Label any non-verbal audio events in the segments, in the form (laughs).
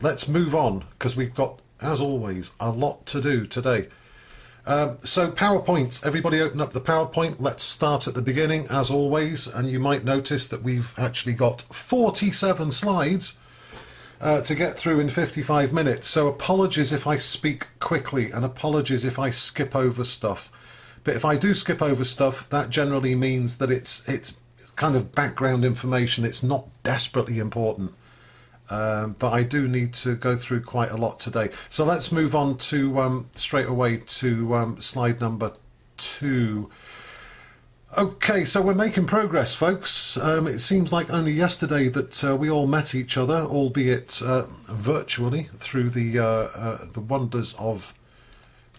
let's move on because we've got, as always, a lot to do today. Um, so PowerPoint, everybody open up the PowerPoint. Let's start at the beginning as always. And you might notice that we've actually got 47 slides uh, to get through in 55 minutes. So apologies if I speak quickly and apologies if I skip over stuff. But if I do skip over stuff, that generally means that it's it's kind of background information. It's not desperately important. Um, but I do need to go through quite a lot today. So let's move on to um, straight away to um, slide number two. Okay, so we're making progress, folks. Um, it seems like only yesterday that uh, we all met each other, albeit uh, virtually through the uh, uh the wonders of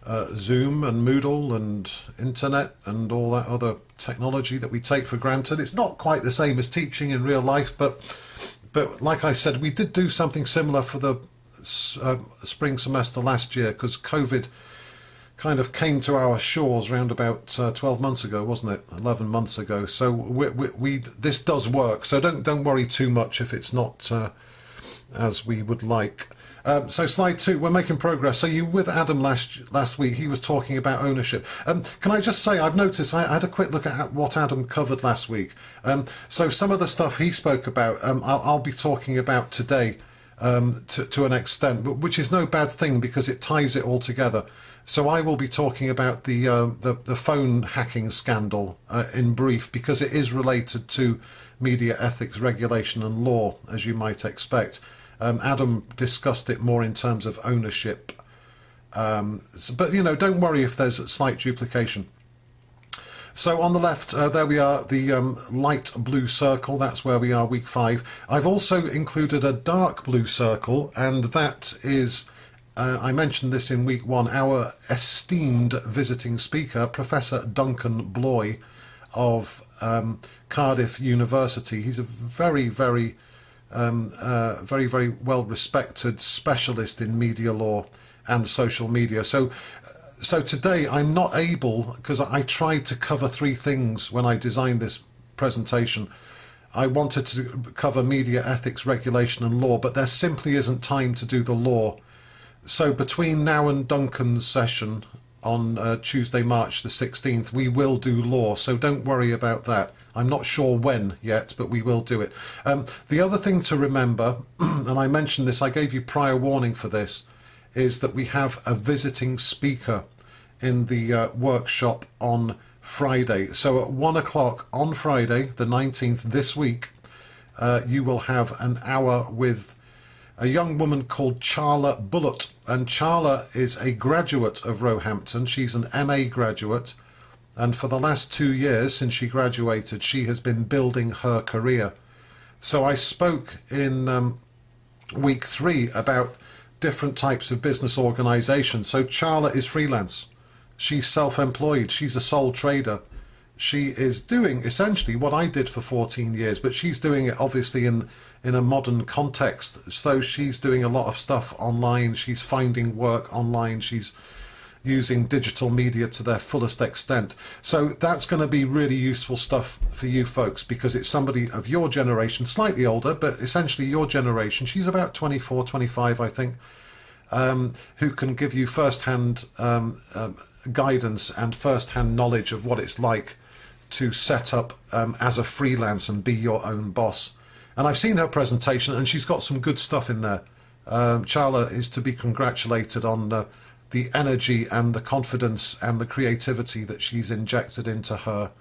uh, Zoom and Moodle and internet and all that other technology that we take for granted. It's not quite the same as teaching in real life, but but like I said, we did do something similar for the uh, spring semester last year because COVID kind of came to our shores around about uh, 12 months ago, wasn't it? 11 months ago. So we, we, we, this does work. So don't don't worry too much if it's not uh, as we would like. Um, so slide two, we're making progress. So you with Adam last last week, he was talking about ownership. Um, can I just say, I've noticed, I, I, had a quick look at what Adam covered last week. Um, so some of the stuff he spoke about, um, I'll, I'll, be talking about today um, to, to an extent, which is no bad thing because it ties it all together. So I will be talking about the uh, the, the, phone hacking scandal uh, in brief because it is related to media ethics regulation and law, as you might expect. Um, Adam discussed it more in terms of ownership, um, but you know, don't worry if there's a slight duplication. So on the left, uh, there we are, the um, light blue circle. That's where we are, week five. I've also included a dark blue circle, and that is uh, I mentioned this in week one. Our esteemed visiting speaker, Professor Duncan Bloy of um, Cardiff University, he's a very, very, um, uh, very, very well respected specialist in media law and social media. So, so today I'm not able because I tried to cover three things when I designed this presentation. I wanted to cover media ethics, regulation, and law, but there simply isn't time to do the law so between now and Duncan's session on uh, Tuesday, March the 16th, we will do law. So don't worry about that. I'm not sure when yet, but we will do it. Um, the other thing to remember, (clears throat) and I mentioned this, I gave you prior warning for this, is that we have a visiting speaker in the uh, workshop on Friday. So at one o'clock on Friday, the 19th this week, uh, you will have an hour with a young woman called Charla Bullitt. And Charla is a graduate of Roehampton. She's an MA graduate. And for the last two years since she graduated, she has been building her career. So I spoke in um, week three about different types of business organizations. So Charla is freelance. She's self employed. She's a sole trader she is doing essentially what I did for 14 years, but she's doing it obviously in in a modern context. So she's doing a lot of stuff online. She's finding work online. She's using digital media to their fullest extent. So that's going to be really useful stuff for you folks because it's somebody of your generation, slightly older, but essentially your generation. She's about 24, 25, I think, um, who can give you first-hand um, um, guidance and first-hand knowledge of what it's like to set up um, as a freelance and be your own boss. And I've seen her presentation, and she's got some good stuff in there. Um, Charla is to be congratulated on uh, the energy and the confidence and the creativity that she's injected into her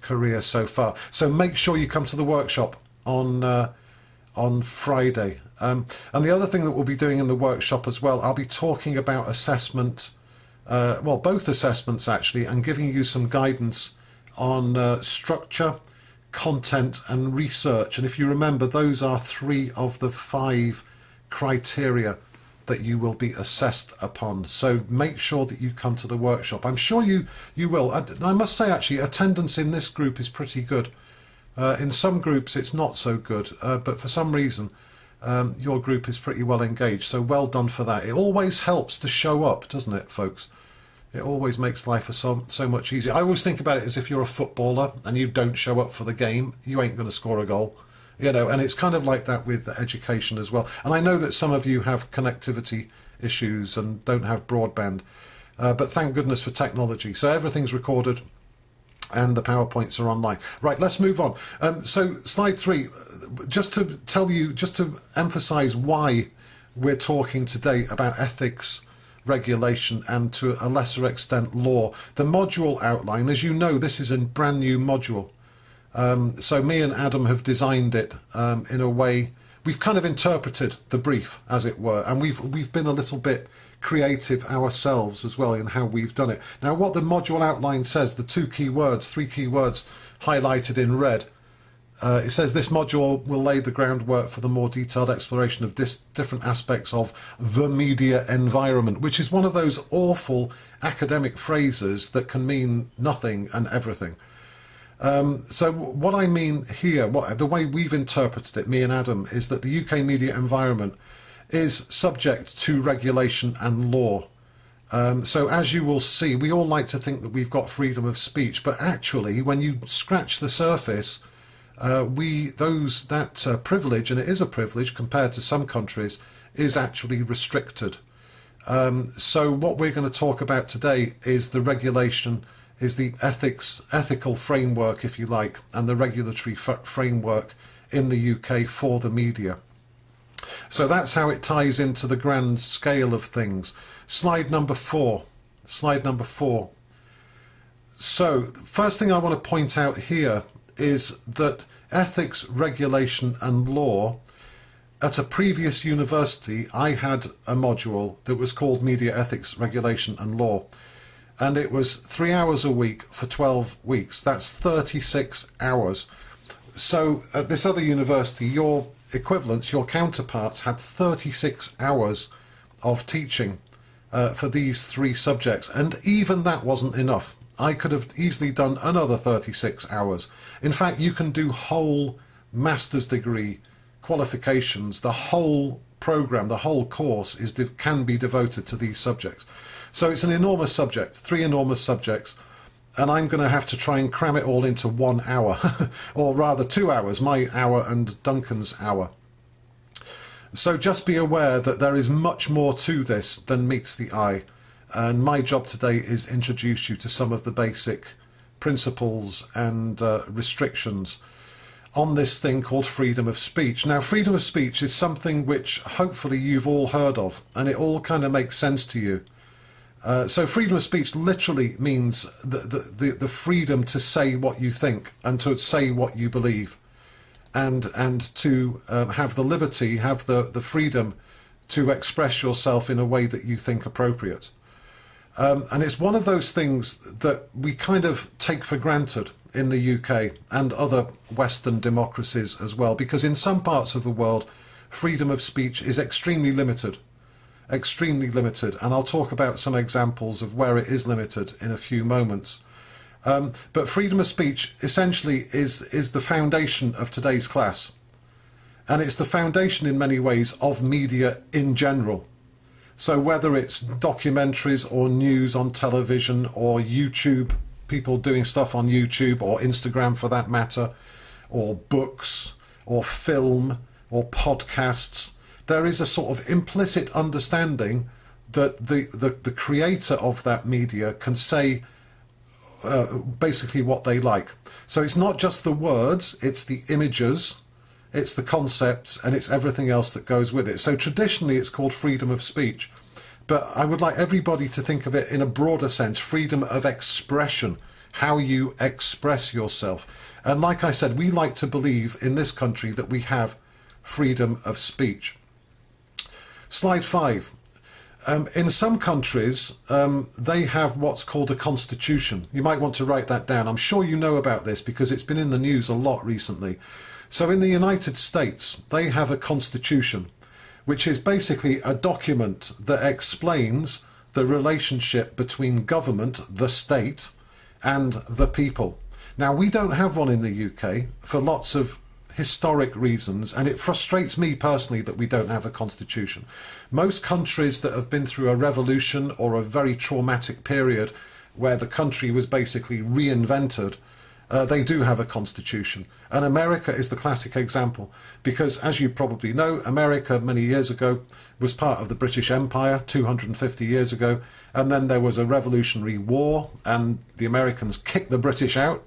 career so far. So make sure you come to the workshop on uh, on Friday. Um, and the other thing that we'll be doing in the workshop as well, I'll be talking about assessment. Uh, well, both assessments actually, and giving you some guidance on uh, structure, content, and research. And if you remember, those are three of the five criteria that you will be assessed upon. So make sure that you come to the workshop. I'm sure you you will. I, I must say, actually, attendance in this group is pretty good. Uh, in some groups, it's not so good, uh, but for some reason, um, your group is pretty well engaged. So well done for that. It always helps to show up, doesn't it, folks? It always makes life so, so much easier. I always think about it as if you're a footballer and you don't show up for the game, you ain't going to score a goal. You know, and it's kind of like that with education as well. And I know that some of you have connectivity issues and don't have broadband, uh, but thank goodness for technology. So everything's recorded and the PowerPoints are online. Right, let's move on. Um, so, slide three, just to tell you, just to emphasize why we're talking today about ethics, regulation, and to a lesser extent, law. The module outline, as you know, this is a brand new module. Um, so, me and Adam have designed it um, in a way. We've kind of interpreted the brief, as it were, and we've we've been a little bit creative ourselves as well in how we've done it. Now, what the module outline says, the two key words, three key words highlighted in red, uh, it says this module will lay the groundwork for the more detailed exploration of dis- different aspects of the media environment, which is one of those awful academic phrases that can mean nothing and everything. Um, so what I mean here, what the way we've interpreted it, me and Adam, is that the UK media environment is subject to regulation and law. Um, so, as you will see, we all like to think that we've got freedom of speech, but actually, when you scratch the surface, uh, we those that uh, privilege, and it is a privilege compared to some countries, is actually restricted. Um, so, what we're going to talk about today is the regulation, is the ethics, ethical framework, if you like, and the regulatory f- framework in the UK for the media. So that's how it ties into the grand scale of things. Slide number four. Slide number four. So, first thing I want to point out here is that ethics, regulation, and law. At a previous university, I had a module that was called Media Ethics, Regulation, and Law. And it was three hours a week for 12 weeks. That's 36 hours. So, at this other university, your equivalents, your counterparts, had 36 hours of teaching uh, for these three subjects, and even that wasn't enough. I could have easily done another 36 hours. In fact, you can do whole master's degree qualifications. The whole program, the whole course is can be devoted to these subjects. So it's an enormous subject, three enormous subjects and I'm going to have to try and cram it all into one hour, (laughs) or rather two hours, my hour and Duncan's hour. So just be aware that there is much more to this than meets the eye, and my job today is introduce you to some of the basic principles and uh, restrictions on this thing called freedom of speech. Now, freedom of speech is something which hopefully you've all heard of, and it all kind of makes sense to you. Uh, so freedom of speech literally means the, the, the, the, freedom to say what you think and to say what you believe and and to um, have the liberty, have the, the freedom to express yourself in a way that you think appropriate. Um, and it's one of those things that we kind of take for granted in the UK and other Western democracies as well, because in some parts of the world, freedom of speech is extremely limited extremely limited, and I'll talk about some examples of where it is limited in a few moments. Um, but freedom of speech essentially is, is the foundation of today's class. And it's the foundation in many ways of media in general. So whether it's documentaries or news on television or YouTube, people doing stuff on YouTube or Instagram for that matter, or books or film or podcasts, there is a sort of implicit understanding that the, the, the creator of that media can say uh, basically what they like. So it's not just the words, it's the images, it's the concepts, and it's everything else that goes with it. So traditionally it's called freedom of speech. But I would like everybody to think of it in a broader sense freedom of expression, how you express yourself. And like I said, we like to believe in this country that we have freedom of speech. Slide five. Um, in some countries, um, they have what's called a constitution. You might want to write that down. I'm sure you know about this because it's been in the news a lot recently. So, in the United States, they have a constitution, which is basically a document that explains the relationship between government, the state, and the people. Now, we don't have one in the UK for lots of historic reasons, and it frustrates me personally that we don't have a constitution. Most countries that have been through a revolution or a very traumatic period where the country was basically reinvented uh, they do have a constitution. And America is the classic example because, as you probably know, America many years ago was part of the British Empire 250 years ago. And then there was a revolutionary war, and the Americans kicked the British out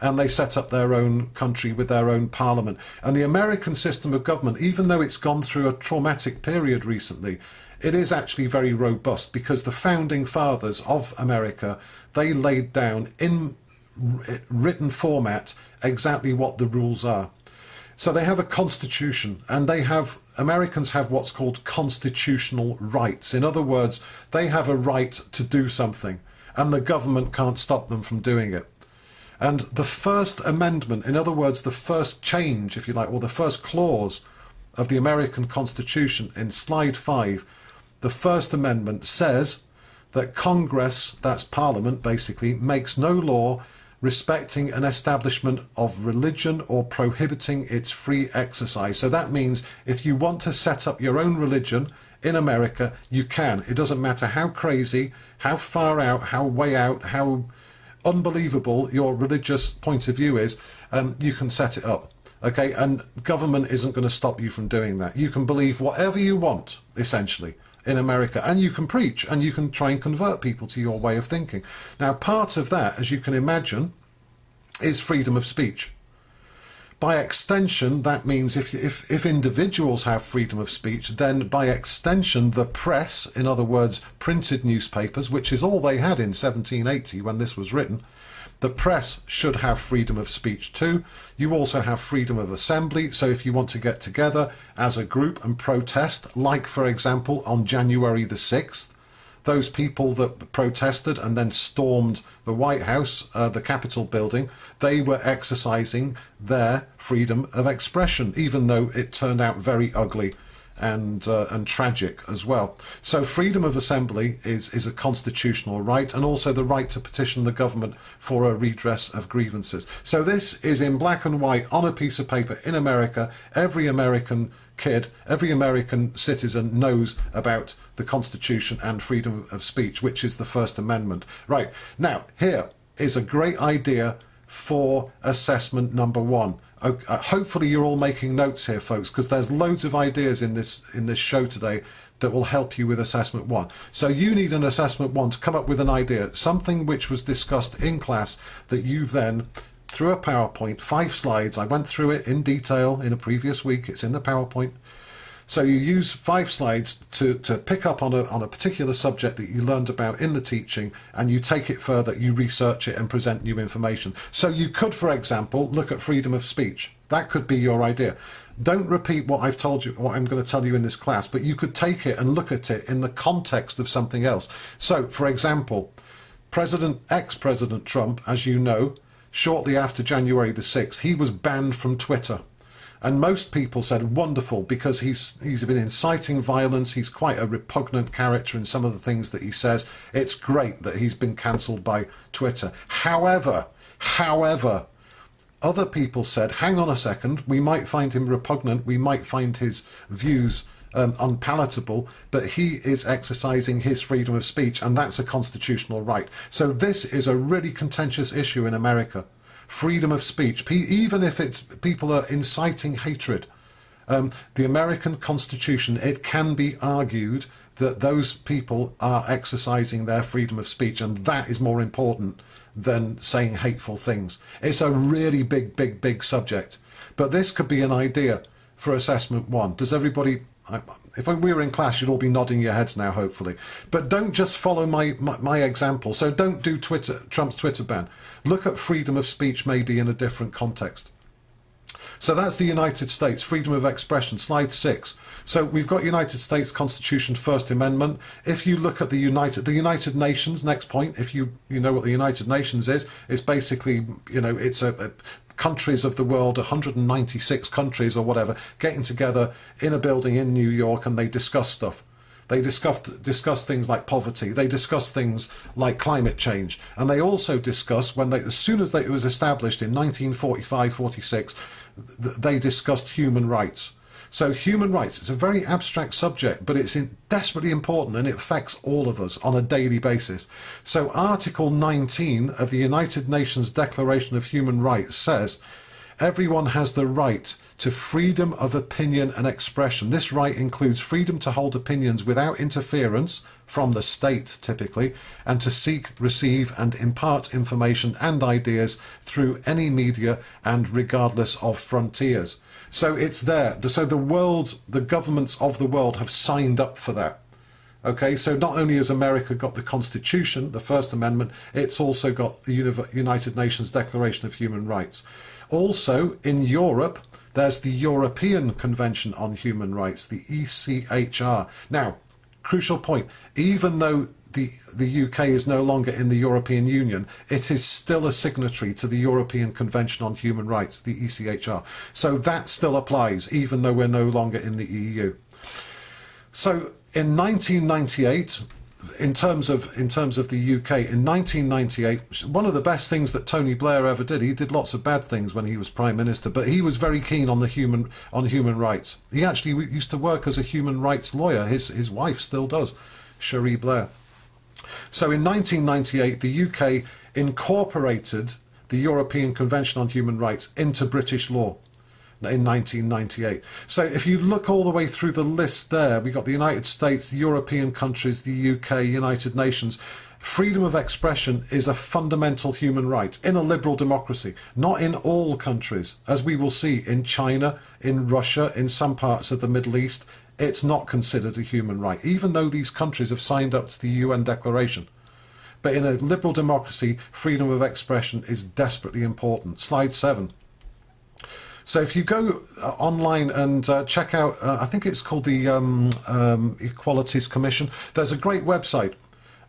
and they set up their own country with their own parliament. And the American system of government, even though it's gone through a traumatic period recently, it is actually very robust because the founding fathers of America they laid down in written format exactly what the rules are. So they have a constitution and they have Americans have what's called constitutional rights. In other words, they have a right to do something and the government can't stop them from doing it. And the first amendment, in other words, the first change, if you like, or the first clause of the American Constitution in slide 5, the First Amendment says that Congress, that's Parliament basically, makes no law respecting an establishment of religion or prohibiting its free exercise. So that means if you want to set up your own religion in America, you can. It doesn't matter how crazy, how far out, how way out, how unbelievable your religious point of view is, um, you can set it up. Okay, and government isn't going to stop you from doing that. You can believe whatever you want, essentially in America. And you can preach and you can try and convert people to your way of thinking. Now, part of that, as you can imagine, is freedom of speech. By extension, that means if, if, if individuals have freedom of speech, then by extension, the press, in other words, printed newspapers, which is all they had in 1780 when this was written, the press should have freedom of speech too. You also have freedom of assembly. So if you want to get together as a group and protest, like for example on January the 6th, those people that protested and then stormed the White House, uh, the Capitol building, they were exercising their freedom of expression, even though it turned out very ugly and uh, and tragic as well. So freedom of assembly is is a constitutional right, and also the right to petition the government for a redress of grievances. So this is in black and white on a piece of paper in America. Every American kid, every American citizen knows about the Constitution and freedom of speech, which is the First Amendment. Right now, here is a great idea for assessment number one. Uh, hopefully you're all making notes here, folks, because there's loads of ideas in this in this show today that will help you with assessment one. So you need an assessment one to come up with an idea, something which was discussed in class that you then through a PowerPoint, five slides. I went through it in detail in a previous week. It's in the PowerPoint. So you use five slides to, to pick up on a, on a particular subject that you learned about in the teaching and you take it further, you research it and present new information. So you could, for example, look at freedom of speech. That could be your idea. Don't repeat what I've told you, what I'm going to tell you in this class, but you could take it and look at it in the context of something else. So, for example, President, ex-President Trump, as you know, shortly after January the 6th, he was banned from Twitter. And most people said wonderful because he's he's been inciting violence. He's quite a repugnant character in some of the things that he says. It's great that he's been cancelled by Twitter. However, however, other people said, hang on a second, we might find him repugnant. We might find his views um, unpalatable, but he is exercising his freedom of speech, and that's a constitutional right. So this is a really contentious issue in America freedom of speech, even if it's people are inciting hatred. Um, the American Constitution, it can be argued that those people are exercising their freedom of speech, and that is more important than saying hateful things. It's a really big, big, big subject. But this could be an idea for assessment one. Does everybody if we were in class, you'd all be nodding your heads now, hopefully. But don't just follow my, my, my, example. So don't do Twitter, Trump's Twitter ban. Look at freedom of speech maybe in a different context. So that's the United States, freedom of expression, slide six. So we've got United States Constitution, First Amendment. If you look at the United, the United Nations, next point, if you you know what the United Nations is, it's basically you know it's a, a countries of the world, 196 countries or whatever, getting together in a building in New York and they discuss stuff. They discuss, discuss things like poverty. They discuss things like climate change. And they also discuss, when they, as soon as they, it was established in 1945 46, they discussed human rights. So, human rights, it's a very abstract subject, but it's in, desperately important and it affects all of us on a daily basis. So, Article 19 of the United Nations Declaration of Human Rights says everyone has the right to freedom of opinion and expression. This right includes freedom to hold opinions without interference from the state, typically, and to seek, receive, and impart information and ideas through any media and regardless of frontiers. So it's there. So the world, the governments of the world have signed up for that. Okay, so not only has America got the Constitution, the First Amendment, it's also got the United Nations Declaration of Human Rights. Also, in Europe, there's the European Convention on Human Rights, the ECHR. Now, crucial point, even though the, the UK is no longer in the European Union, it is still a signatory to the European Convention on Human Rights, the ECHR. So that still applies, even though we're no longer in the EU. So in 1998, in terms of in terms of the UK in 1998 one of the best things that Tony Blair ever did he did lots of bad things when he was prime minister but he was very keen on the human on human rights he actually used to work as a human rights lawyer his his wife still does Cherie Blair so in 1998, the UK incorporated the European Convention on Human Rights into British law in 1998. So if you look all the way through the list there, we got the United States, the European countries, the UK, United Nations. Freedom of expression is a fundamental human right in a liberal democracy, not in all countries, as we will see in China, in Russia, in some parts of the Middle East, it's not considered a human right, even though these countries have signed up to the UN Declaration. But in a liberal democracy, freedom of expression is desperately important. Slide seven. So if you go uh, online and uh, check out, uh, I think it's called the um, um, Equalities Commission, there's a great website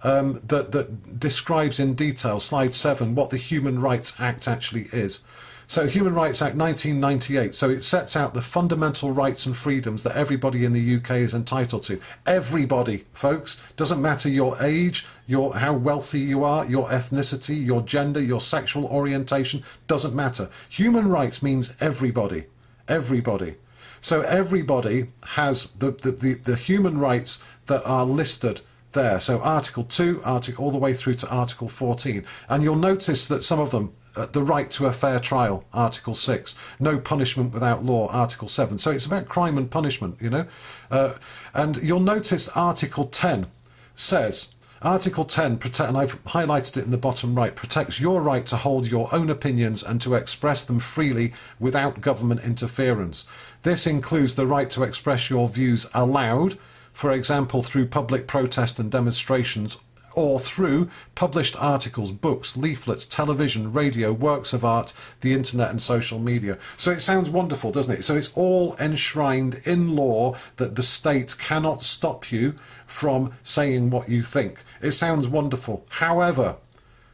um, that, that describes in detail, slide seven, what the Human Rights Act actually is. So, Human Rights Act 1998. So, it sets out the fundamental rights and freedoms that everybody in the UK is entitled to. Everybody, folks. Doesn't matter your age, your how wealthy you are, your ethnicity, your gender, your sexual orientation. Doesn't matter. Human rights means everybody. Everybody. So, everybody has the, the, the, the human rights that are listed there. So Article 2, article all the way through to Article 14. And you'll notice that some of them uh, the right to a fair trial, Article 6. No punishment without law, Article 7. So it's about crime and punishment, you know. Uh, and you'll notice Article 10 says, Article 10, protect, and I've highlighted it in the bottom right, protects your right to hold your own opinions and to express them freely without government interference. This includes the right to express your views aloud, for example, through public protest and demonstrations or through published articles, books, leaflets, television, radio, works of art, the internet, and social media. So it sounds wonderful, doesn't it? So it's all enshrined in law that the state cannot stop you from saying what you think. It sounds wonderful. However,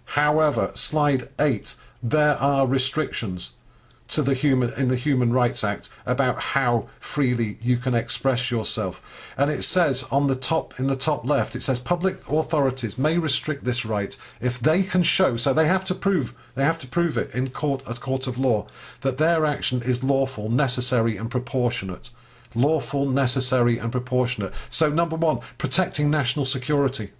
however, slide 8, there are restrictions to the human in the Human Rights Act about how freely you can express yourself. And it says on the top in the top left, it says public authorities may restrict this right if they can show so they have to prove they have to prove it in court at court of law that their action is lawful, necessary and proportionate. Lawful, necessary and proportionate. So number one, protecting national security.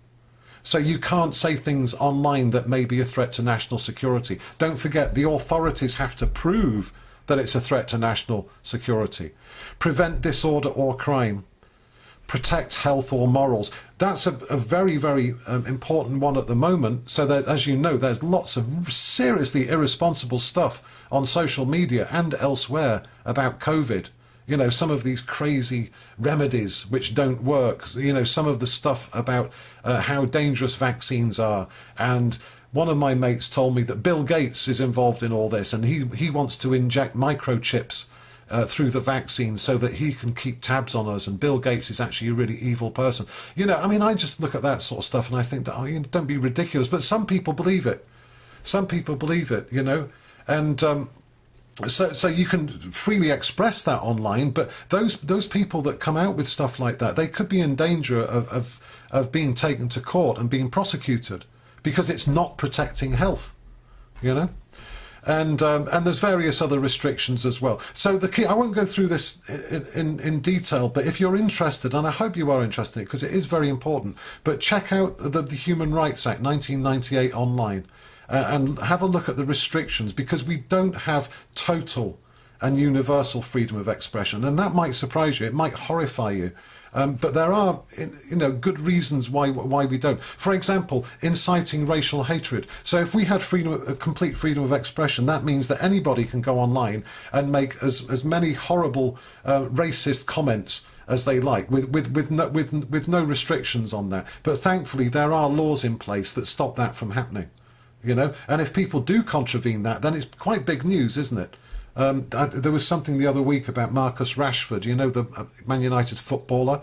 So you can't say things online that may be a threat to national security. Don't forget, the authorities have to prove that it's a threat to national security. Prevent disorder or crime. Protect health or morals. That's a, a very, very um, important one at the moment. So, that, as you know, there's lots of seriously irresponsible stuff on social media and elsewhere about COVID you know some of these crazy remedies which don't work you know some of the stuff about uh, how dangerous vaccines are. And one of my mates told me that Bill Gates is involved in all this and he he wants to inject microchips uh, through the vaccine so that he can keep tabs on us. And Bill Gates is actually a really evil person. You know I mean I just look at that sort of stuff and I think oh, you don't be ridiculous. But some people believe it. Some people believe it you know? And um, so so you can freely express that online but those those people that come out with stuff like that they could be in danger of of, of being taken to court and being prosecuted because it's not protecting health you know and um, and there's various other restrictions as well. So the key, I won't go through this in, in, in detail, but if you're interested, and I hope you are interested because it is very important, but check out the, the Human Rights Act 1998 online uh, and have a look at the restrictions because we don't have total and universal freedom of expression, and that might surprise you. It might horrify you. Um, but there are, you know, good reasons why why we don't. For example, inciting racial hatred. So if we had freedom, complete freedom of expression, that means that anybody can go online and make as as many horrible uh, racist comments as they like, with with with no, with with no restrictions on that. But thankfully, there are laws in place that stop that from happening. You know, and if people do contravene that, then it's quite big news, isn't it? Um, I, there was something the other week about Marcus Rashford, you know, the uh, Man United footballer,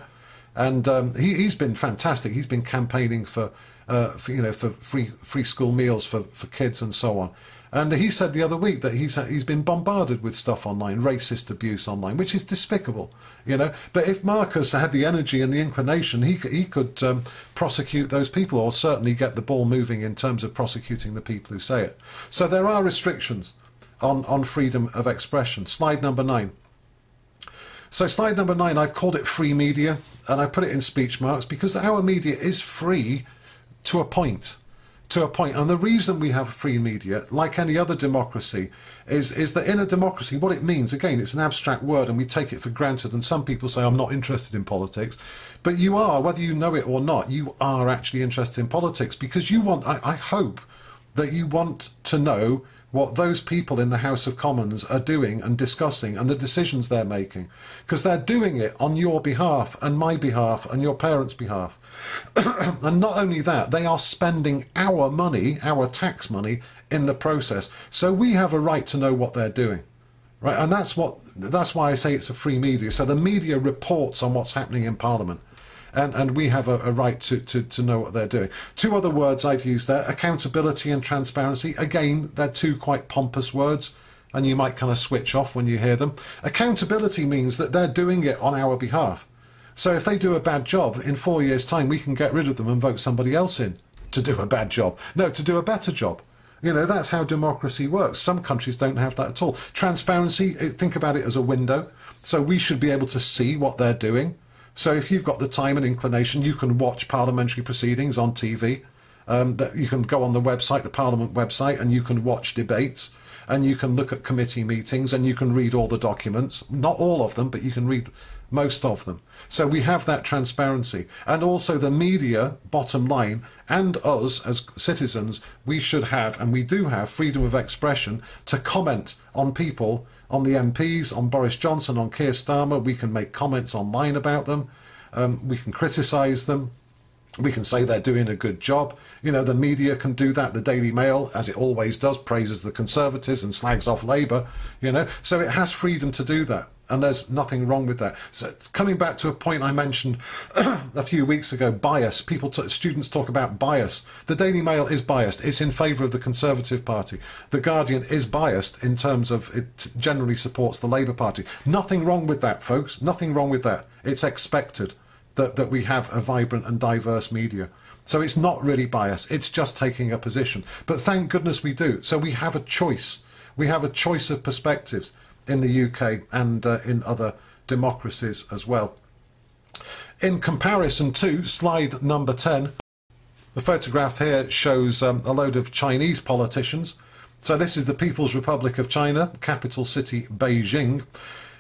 and um, he, has been fantastic. He's been campaigning for, uh, for, you know, for free free school meals for, for kids and so on. And he said the other week that he's he's been bombarded with stuff online, racist abuse online, which is despicable, you know. But if Marcus had the energy and the inclination, he he could um, prosecute those people, or certainly get the ball moving in terms of prosecuting the people who say it. So there are restrictions on, on freedom of expression. Slide number nine. So slide number nine, I've called it free media, and I put it in speech marks because our media is free to a point. To a point. And the reason we have free media, like any other democracy, is, is that in a democracy, what it means, again, it's an abstract word and we take it for granted. And some people say, I'm not interested in politics. But you are, whether you know it or not, you are actually interested in politics because you want, I, I hope that you want to know what those people in the House of Commons are doing and discussing and the decisions they're making. Because they're doing it on your behalf and my behalf and your parents' behalf. (coughs) and not only that, they are spending our money, our tax money, in the process. So we have a right to know what they're doing. Right, and that's what that's why I say it's a free media. So the media reports on what's happening in Parliament and, and we have a, a right to, to, to know what they're doing. Two other words I've used there accountability and transparency. Again, they're two quite pompous words and you might kind of switch off when you hear them. Accountability means that they're doing it on our behalf. So if they do a bad job, in four years' time, we can get rid of them and vote somebody else in to do a bad job. No, to do a better job. You know, that's how democracy works. Some countries don't have that at all. Transparency, eh, think about it as a window. So we should be able to see what they're doing. So if you've got the time and inclination, you can watch parliamentary proceedings on TV. Um, that you can go on the website, the Parliament website, and you can watch debates, and you can look at committee meetings, and you can read all the documents. Not all of them, but you can read most of them. So we have that transparency. And also the media, bottom line, and us as citizens, we should have, and we do have, freedom of expression to comment on people on the MPs, on Boris Johnson, on Keir Starmer. We can make comments online about them. Um, we can criticise them. We can say they're doing a good job. You know, the media can do that. The Daily Mail, as it always does, praises the Conservatives and slags off Labour. You know, so it has freedom to do that and there's nothing wrong with that. So coming back to a point I mentioned (clears throat) a few weeks ago, bias. People, t- students talk about bias. The Daily Mail is biased. It's in favour of the Conservative Party. The Guardian is biased in terms of it generally supports the Labour Party. Nothing wrong with that, folks. Nothing wrong with that. It's expected that that we have a vibrant and diverse media. So it's not really bias. It's just taking a position. But thank goodness we do. So we have a choice. We have a choice of perspectives in the UK and uh, in other democracies as well. In comparison to slide number 10, the photograph here shows um, a load of Chinese politicians. So this is the People's Republic of China, capital city Beijing.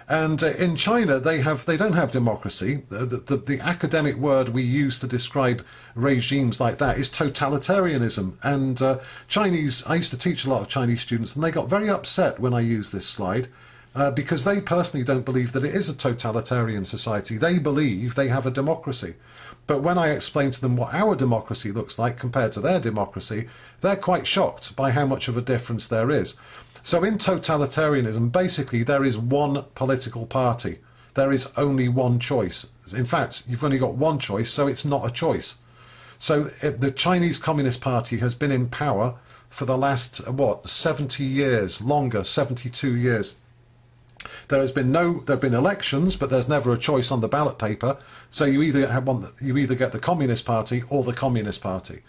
And uh, in China, they have they don't have democracy. The, the, the, academic word we use to describe regimes like that is totalitarianism. And uh, Chinese, I used to teach a lot of Chinese students, and they got very upset when I used this slide uh, because they personally don't believe that it is a totalitarian society. They believe they have a democracy. But when I explain to them what our democracy looks like compared to their democracy, they're quite shocked by how much of a difference there is. So in totalitarianism, basically, there is one political party. There is only one choice. In fact, you've only got one choice, so it's not a choice. So the Chinese Communist Party has been in power for the last, what, 70 years, longer, 72 years. There has been no, there have been elections, but there's never a choice on the ballot paper. So you either have one, you either get the Communist Party or the Communist Party.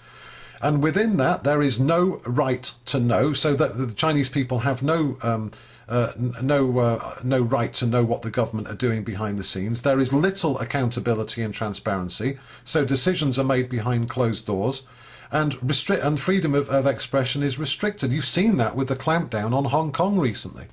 And within that, there is no right to know, so that the Chinese people have no um, uh, no uh, no right to know what the government are doing behind the scenes. There is little accountability and transparency, so decisions are made behind closed doors, and restrict and freedom of, of expression is restricted. You've seen that with the clampdown on Hong Kong recently.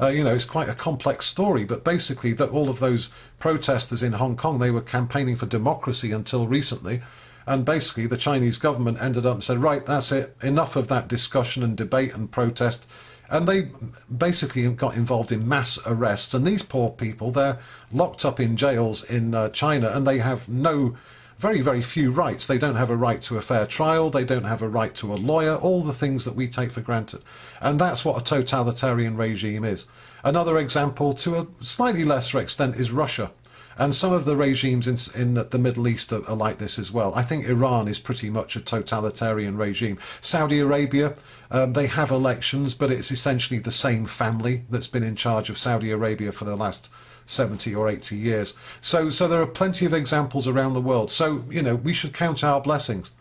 Uh, you know, it's quite a complex story, but basically, that all of those protesters in Hong Kong they were campaigning for democracy until recently, and basically the Chinese government ended up and said, right, that's it, enough of that discussion and debate and protest, and they basically got involved in mass arrests. And these poor people, they're locked up in jails in uh, China, and they have no very, very few rights. They don't have a right to a fair trial. They don't have a right to a lawyer. All the things that we take for granted. And that's what a totalitarian regime is. Another example, to a slightly lesser extent, is Russia. And some of the regimes in, in the Middle East are, are, like this as well. I think Iran is pretty much a totalitarian regime. Saudi Arabia, um, they have elections, but it's essentially the same family that's been in charge of Saudi Arabia for the last 70 or 80 years. So, so there are plenty of examples around the world. So, you know, we should count our blessings.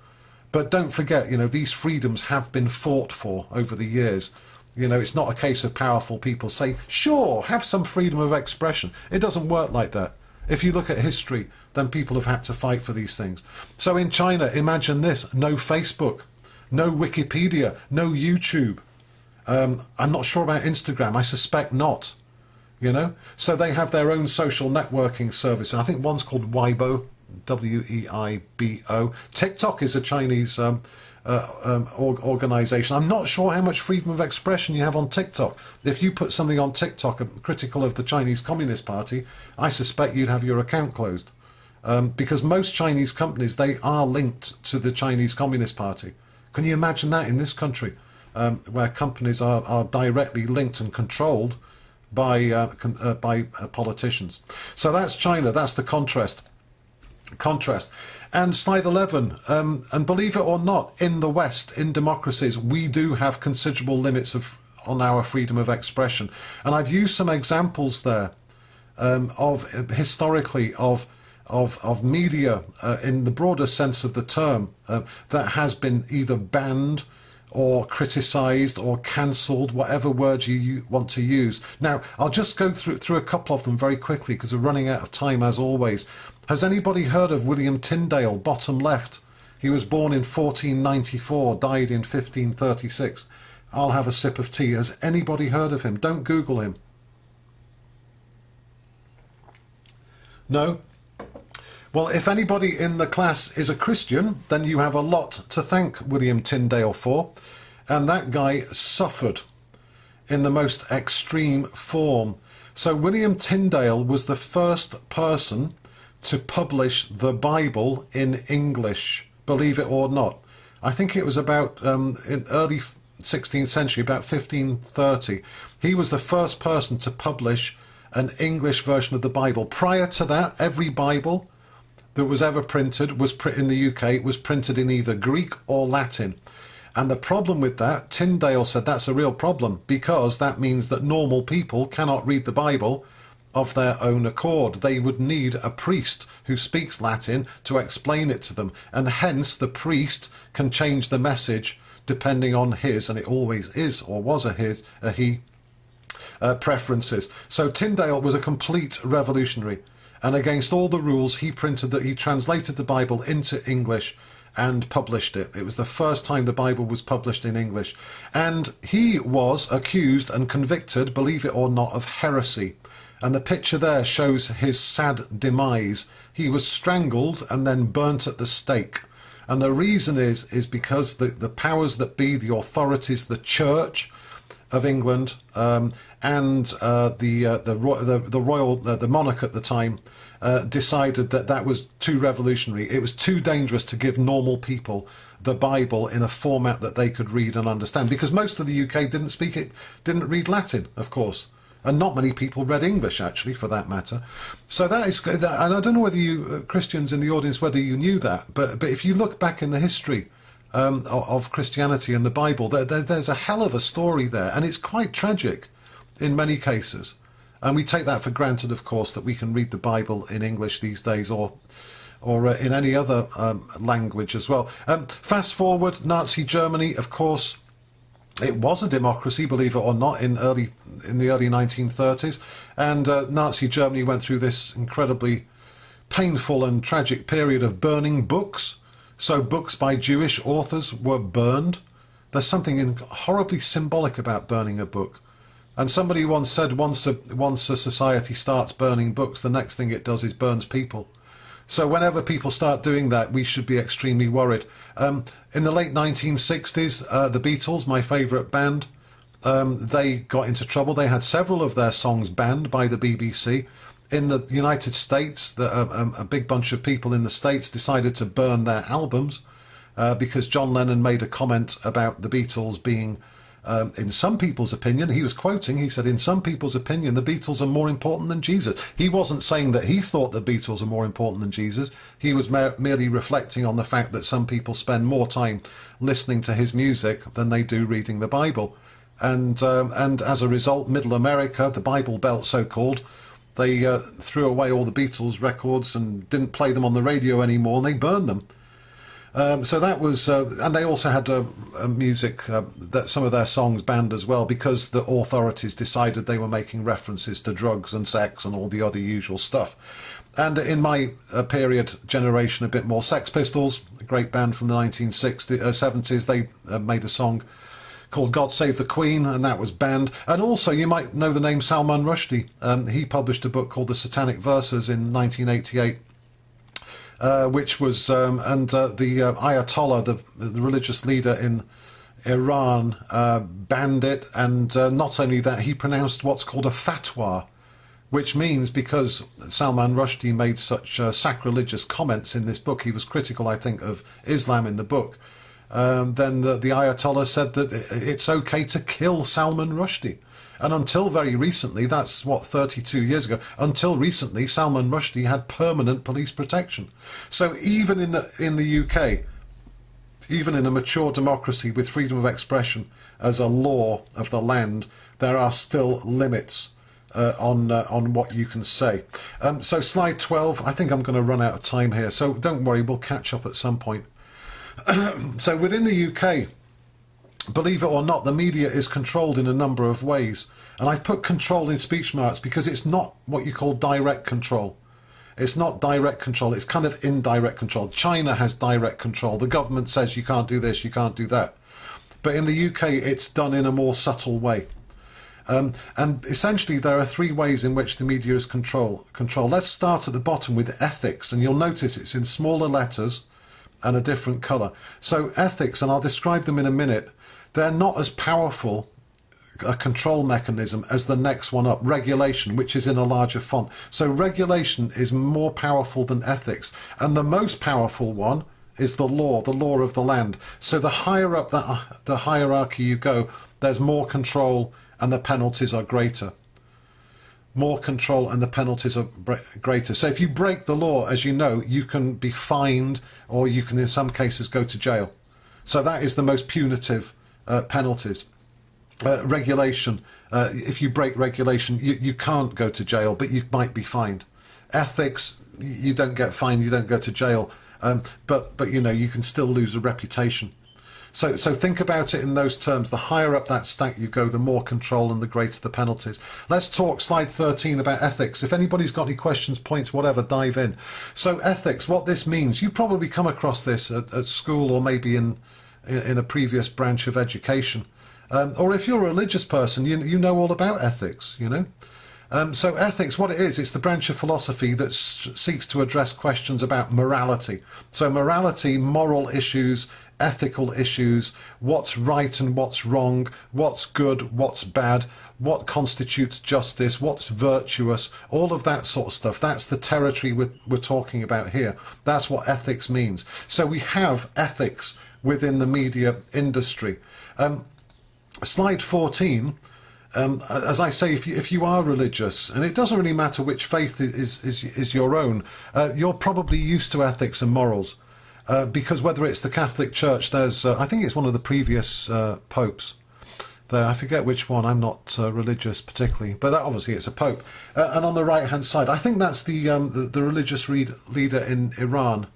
But don't forget, you know, these freedoms have been fought for over the years. You know, it's not a case of powerful people say, sure, have some freedom of expression. It doesn't work like that. If you look at history, then people have had to fight for these things. So in China, imagine this no Facebook, no Wikipedia, no YouTube. Um, I'm not sure about Instagram. I suspect not you know. So they have their own social networking service. I think one's called Weibo, W E I B O. TikTok is a Chinese um, uh, um, organization. I'm not sure how much freedom of expression you have on TikTok. If you put something on TikTok critical of the Chinese Communist Party, I suspect you'd have your account closed. Um, because most Chinese companies they are linked to the Chinese Communist Party. Can you imagine that in this country, um, where companies are, are directly linked and controlled by uh, uh, by uh, politicians. So that's China. That's the contrast. Contrast. And slide 11, um, and believe it or not, in the West, in democracies, we do have considerable limits of on our freedom of expression. And I've used some examples there um, of uh, historically of of of media uh, in the broader sense of the term uh, that has been either banned or criticised or cancelled, whatever word you want to use. Now, I'll just go through, through a couple of them very quickly because we're running out of time as always. Has anybody heard of William Tyndale, bottom left? He was born in 1494, died in 1536. I'll have a sip of tea. Has anybody heard of him? Don't Google him. No? Well, if anybody in the class is a Christian, then you have a lot to thank William Tyndale for. And that guy suffered in the most extreme form. So, William Tyndale was the first person to publish the Bible in English, believe it or not. I think it was about um, in early 16th century, about 1530. He was the first person to publish an English version of the Bible. Prior to that, every Bible that was ever printed was in the UK was printed in either Greek or Latin. And the problem with that, Tyndale said that's a real problem because that means that normal people cannot read the Bible of their own accord. They would need a priest who speaks Latin to explain it to them, and hence the priest can change the message depending on his, and it always is or was a his, a he, uh, preferences. So Tyndale was a complete revolutionary and against all the rules, he printed that he translated the Bible into English and published it. It was the first time the Bible was published in English. And he was accused and convicted, believe it or not, of heresy. And the picture there shows his sad demise. He was strangled and then burnt at the stake. And the reason is is because the, the powers that be, the authorities, the church of England, um, and uh, the, uh, the, the, the royal uh, the monarch at the time uh, decided that that was too revolutionary. It was too dangerous to give normal people the Bible in a format that they could read and understand because most of the UK didn't speak it, didn't read Latin, of course. And not many people read English, actually, for that matter. So that is, and I don't know whether you uh, Christians in the audience whether you knew that, but but if you look back in the history um, of, Christianity and the Bible, there, there, there's a hell of a story there, and it's quite tragic in many cases. And we take that for granted, of course, that we can read the Bible in English these days or or uh, in any other um, language as well. Um, fast forward, Nazi Germany, of course, it was a democracy, believe it or not, in early in the early 1930s, and uh, Nazi Germany went through this incredibly painful and tragic period of burning books. So books by Jewish authors were burned. There's something horribly symbolic about burning a book. And somebody once said once a, once a society starts burning books, the next thing it does is burns people. So whenever people start doing that, we should be extremely worried. Um, in the late 1960s, uh, the Beatles, my favourite band, um, they got into trouble. They had several of their songs banned by the BBC. In the United States, uh, um, a big bunch of people in the States decided to burn their albums uh, because John Lennon made a comment about the Beatles being um, in some people's opinion, he was quoting, he said, in some people's opinion, the Beatles are more important than Jesus. He wasn't saying that he thought the Beatles are more important than Jesus. He was mer- merely reflecting on the fact that some people spend more time listening to his music than they do reading the Bible. And, um, and as a result, Middle America, the Bible Belt so called, they uh, threw away all the Beatles records and didn't play them on the radio anymore and they burned them. Um, so that was, uh, and they also had a, a music uh, that some of their songs banned as well because the authorities decided they were making references to drugs and sex and all the other usual stuff. And in my uh, period generation, a bit more, Sex Pistols, a great band from the 1960s, 70s, uh, they uh, made a song called God Save the Queen, and that was banned. And also, you might know the name Salman Rushdie. Um, he published a book called The Satanic Verses in 1988 uh, which was um, and uh, the uh, Ayatollah, the, the religious leader in Iran, uh, banned it, and uh, not only that, he pronounced what's called a fatwa, which means because Salman Rushdie made such sacrilegious comments in this book, he was critical, I think, of Islam in the book. Um, then the, the Ayatollah said that it's okay to kill Salman Rushdie. And until very recently, that's what, 32 years ago, until recently, Salman Rushdie had permanent police protection. So even in the, in the UK, even in a mature democracy with freedom of expression as a law of the land, there are still limits uh, on uh, on what you can say. Um, so slide 12, I think I'm going to run out of time here, so don't worry, we'll catch up at some point. (clears throat) so within the UK, believe it or not, the media is controlled in a number of ways. And I put control in speech marks because it's not what you call direct control. It's not direct control, it's kind of indirect control. China has direct control. The government says you can't do this, you can't do that. But in the UK, it's done in a more subtle way. Um, and essentially, there are three ways in which the media is control. Control. Let's start at the bottom with ethics, and you'll notice it's in smaller letters and a different colour. So ethics, and I'll describe them in a minute they're not as powerful a control mechanism as the next one up, regulation, which is in a larger font. So regulation is more powerful than ethics. And the most powerful one is the law, the law of the land. So the higher up that the hierarchy you go, there's more control and the penalties are greater. More control and the penalties are greater. So if you break the law, as you know, you can be fined or you can in some cases go to jail. So that is the most punitive uh, penalties. Uh, regulation. Uh, if you break regulation, you, you can't go to jail, but you might be fined. Ethics, you don't get fined, you don't go to jail, um, but but you know you can still lose a reputation. So so think about it in those terms. The higher up that stack you go, the more control and the greater the penalties. Let's talk slide 13 about ethics. If anybody's got any questions, points, whatever, dive in. So ethics, what this means, you've probably come across this at, at school or maybe in in, in a previous branch of education. Um, or if you're a religious person, you, you know all about ethics, you know. Um, so ethics, what it is, it's the branch of philosophy that seeks to address questions about morality. So morality, moral issues, ethical issues, what's right and what's wrong, what's good, what's bad, what constitutes justice, what's virtuous, all of that sort of stuff. That's the territory we're, we're talking about here. That's what ethics means. So we have ethics within the media industry. Um, slide 14. Um, as I say, if you, if you are religious, and it doesn't really matter which faith is is, is your own, uh, you're probably used to ethics and morals, uh, because whether it's the Catholic Church, there's uh, I think it's one of the previous uh, popes there. I forget which one. I'm not uh, religious particularly, but that, obviously it's a pope. Uh, and on the right hand side, I think that's the um, the, the, religious read, leader in Iran.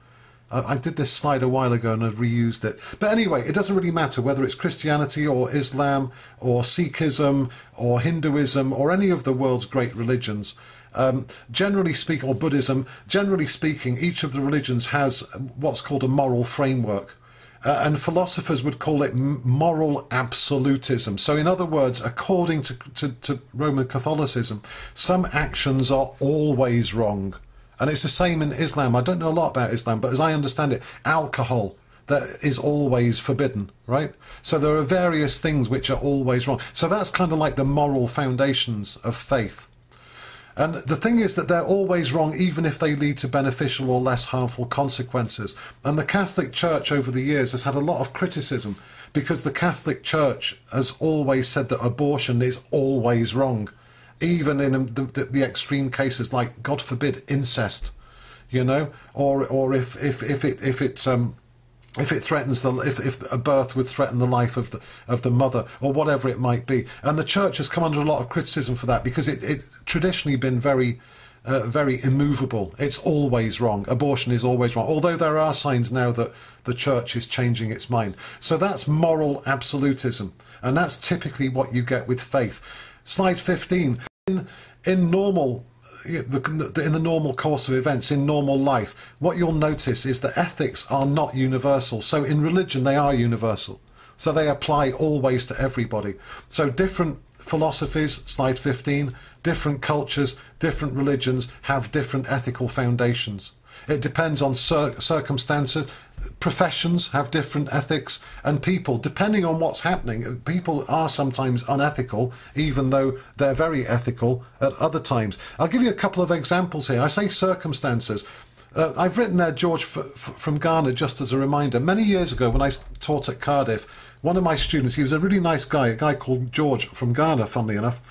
I did this slide a while ago and I've reused it. But anyway, it doesn't really matter whether it's Christianity or Islam or Sikhism or Hinduism or any of the world's great religions. Um, generally speaking, or Buddhism, generally speaking, each of the religions has what's called a moral framework. Uh, and philosophers would call it moral absolutism. So, in other words, according to, to, to, Roman Catholicism, some actions are always wrong. And it's the same in Islam. I don't know a lot about Islam, but as I understand it, alcohol that is always forbidden, right? So there are various things which are always wrong. So that's kind of like the moral foundations of faith. And the thing is that they're always wrong, even if they lead to beneficial or less harmful consequences. And the Catholic Church over the years has had a lot of criticism because the Catholic Church has always said that abortion is always wrong, even in the, the, the extreme cases like, God forbid, incest, you know, or or if if if it if it's um if it threatens the if, if a birth would threaten the life of the of the mother or whatever it might be. And the church has come under a lot of criticism for that because it, it's traditionally been very uh, very immovable. It's always wrong. Abortion is always wrong. Although there are signs now that the church is changing its mind. So that's moral absolutism. And that's typically what you get with faith. Slide 15 in, in normal in the normal course of events in normal life, what you'll notice is that ethics are not universal. So in religion, they are universal. So they apply always to everybody. So different philosophies, slide 15, different cultures, different religions have different ethical foundations. It depends on cir- circumstances. Professions have different ethics and people depending on what's happening people are sometimes unethical even though they're very ethical at other times. I'll give you a couple of examples here. I say circumstances. Uh, I've written there George f- f- from Ghana just as a reminder. Many years ago, when I taught at Cardiff, one of my students, he was a really nice guy, a guy called George from Ghana, funnily enough,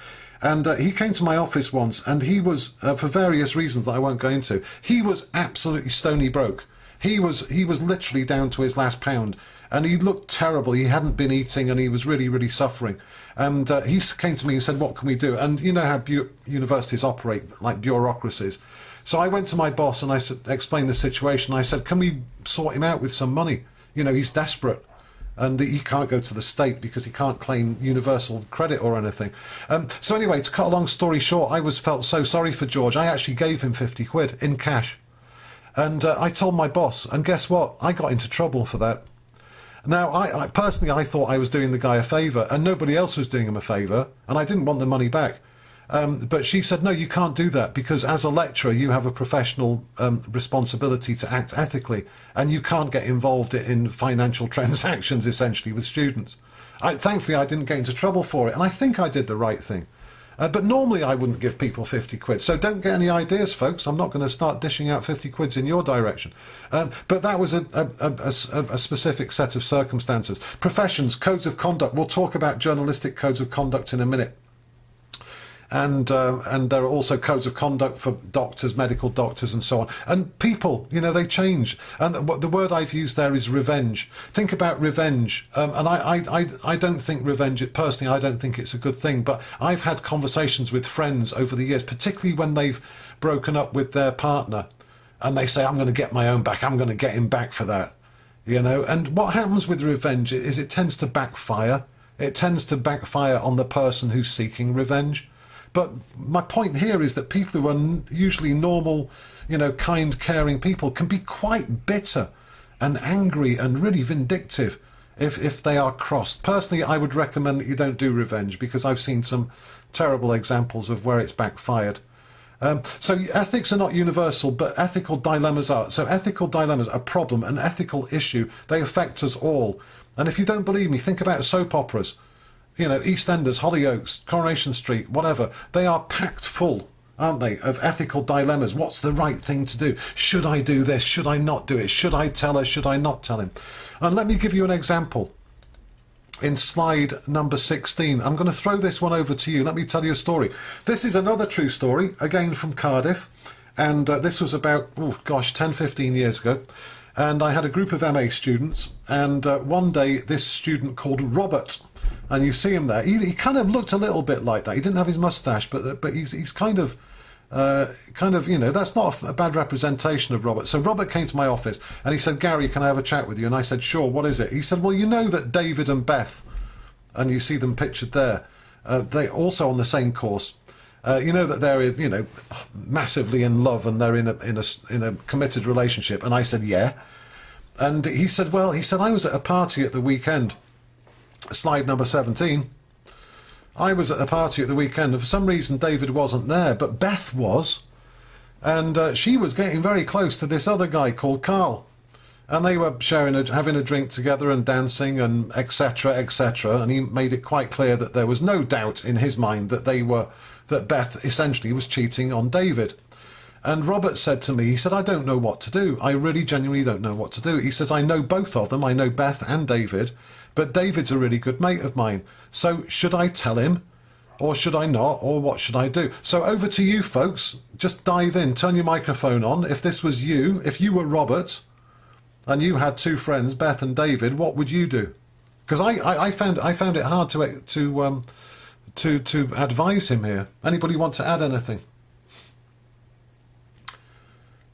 and uh, he came to my office once, and he was, uh, for various reasons that I won't go into, he was absolutely stony broke. He was he was literally down to his last pound, and he looked terrible. He hadn't been eating, and he was really really suffering. And uh, he came to me and said, "What can we do?" And you know how bu- universities operate like bureaucracies. So I went to my boss and I explained the situation. I said, "Can we sort him out with some money? You know, he's desperate." And he can't go to the state because he can't claim universal credit or anything. Um, so anyway, to cut a long story short, I was felt so sorry for George. I actually gave him fifty quid in cash. And uh, I told my boss, and guess what? I got into trouble for that. Now, I, I, personally, I thought I was doing the guy a favour, and nobody else was doing him a favour, and I didn't want the money back. Um, but she said, no, you can't do that because as a lecturer, you have a professional um, responsibility to act ethically, and you can't get involved in financial (laughs) transactions essentially with students. I, thankfully, I didn't get into trouble for it, and I think I did the right thing. Uh, but normally I wouldn't give people 50 quid. So don't get any ideas, folks. I'm not going to start dishing out 50 quids in your direction. Um, but that was a, a, a, a, specific set of circumstances. Professions, codes of conduct. We'll talk about journalistic codes of conduct in a minute and uh, and there are also codes of conduct for doctors, medical doctors, and so on. And people, you know, they change. And the, the word I've used there is revenge. Think about revenge. Um, and I, I, I, I don't think revenge. Personally, I don't think it's a good thing. But I've had conversations with friends over the years, particularly when they've broken up with their partner, and they say, "I'm going to get my own back. I'm going to get him back for that." You know. And what happens with revenge is it tends to backfire. It tends to backfire on the person who's seeking revenge. But my point here is that people who are usually normal, you know, kind, caring people can be quite bitter and angry and really vindictive if, if they are crossed. Personally, I would recommend that you don't do revenge because I've seen some terrible examples of where it's backfired. Um, so ethics are not universal, but ethical dilemmas are. So ethical dilemmas, a problem, an ethical issue, they affect us all. And if you don't believe me, think about soap operas you know, EastEnders, Hollyoaks, Coronation Street, whatever, they are packed full, aren't they, of ethical dilemmas. What's the right thing to do? Should I do this? Should I not do it? Should I tell her? Should I not tell him? And let me give you an example. In slide number 16, I'm going to throw this one over to you. Let me tell you a story. This is another true story, again from Cardiff, and uh, this was about, oh gosh, 10, 15 years ago. And I had a group of MA students, and uh, one day this student called Robert, and you see him there. He, he, kind of looked a little bit like that. He didn't have his mustache, but but he's he's kind of. Uh, kind of, you know, that's not a, bad representation of Robert. So Robert came to my office and he said, Gary, can I have a chat with you? And I said, sure, what is it? He said, well, you know that David and Beth, and you see them pictured there, uh, they also on the same course. Uh, you know that they're you know massively in love and they're in a in a in a committed relationship. And I said, yeah. And he said, well, he said I was at a party at the weekend. Slide number seventeen. I was at a party at the weekend, and for some reason David wasn't there, but Beth was, and uh, she was getting very close to this other guy called Carl and they were sharing a, having a drink together and dancing and etc etc and he made it quite clear that there was no doubt in his mind that they were that Beth essentially was cheating on David and Robert said to me he said I don't know what to do I really genuinely don't know what to do he says I know both of them I know Beth and David but David's a really good mate of mine so should I tell him or should I not? Or what should I do? So over to you, folks. Just dive in, turn your microphone on. If this was you, if you were Robert, and you had two friends, Beth and David, what would you do? Because I, I, I, found I found it hard to to um, to to advise him here. Anybody want to add anything?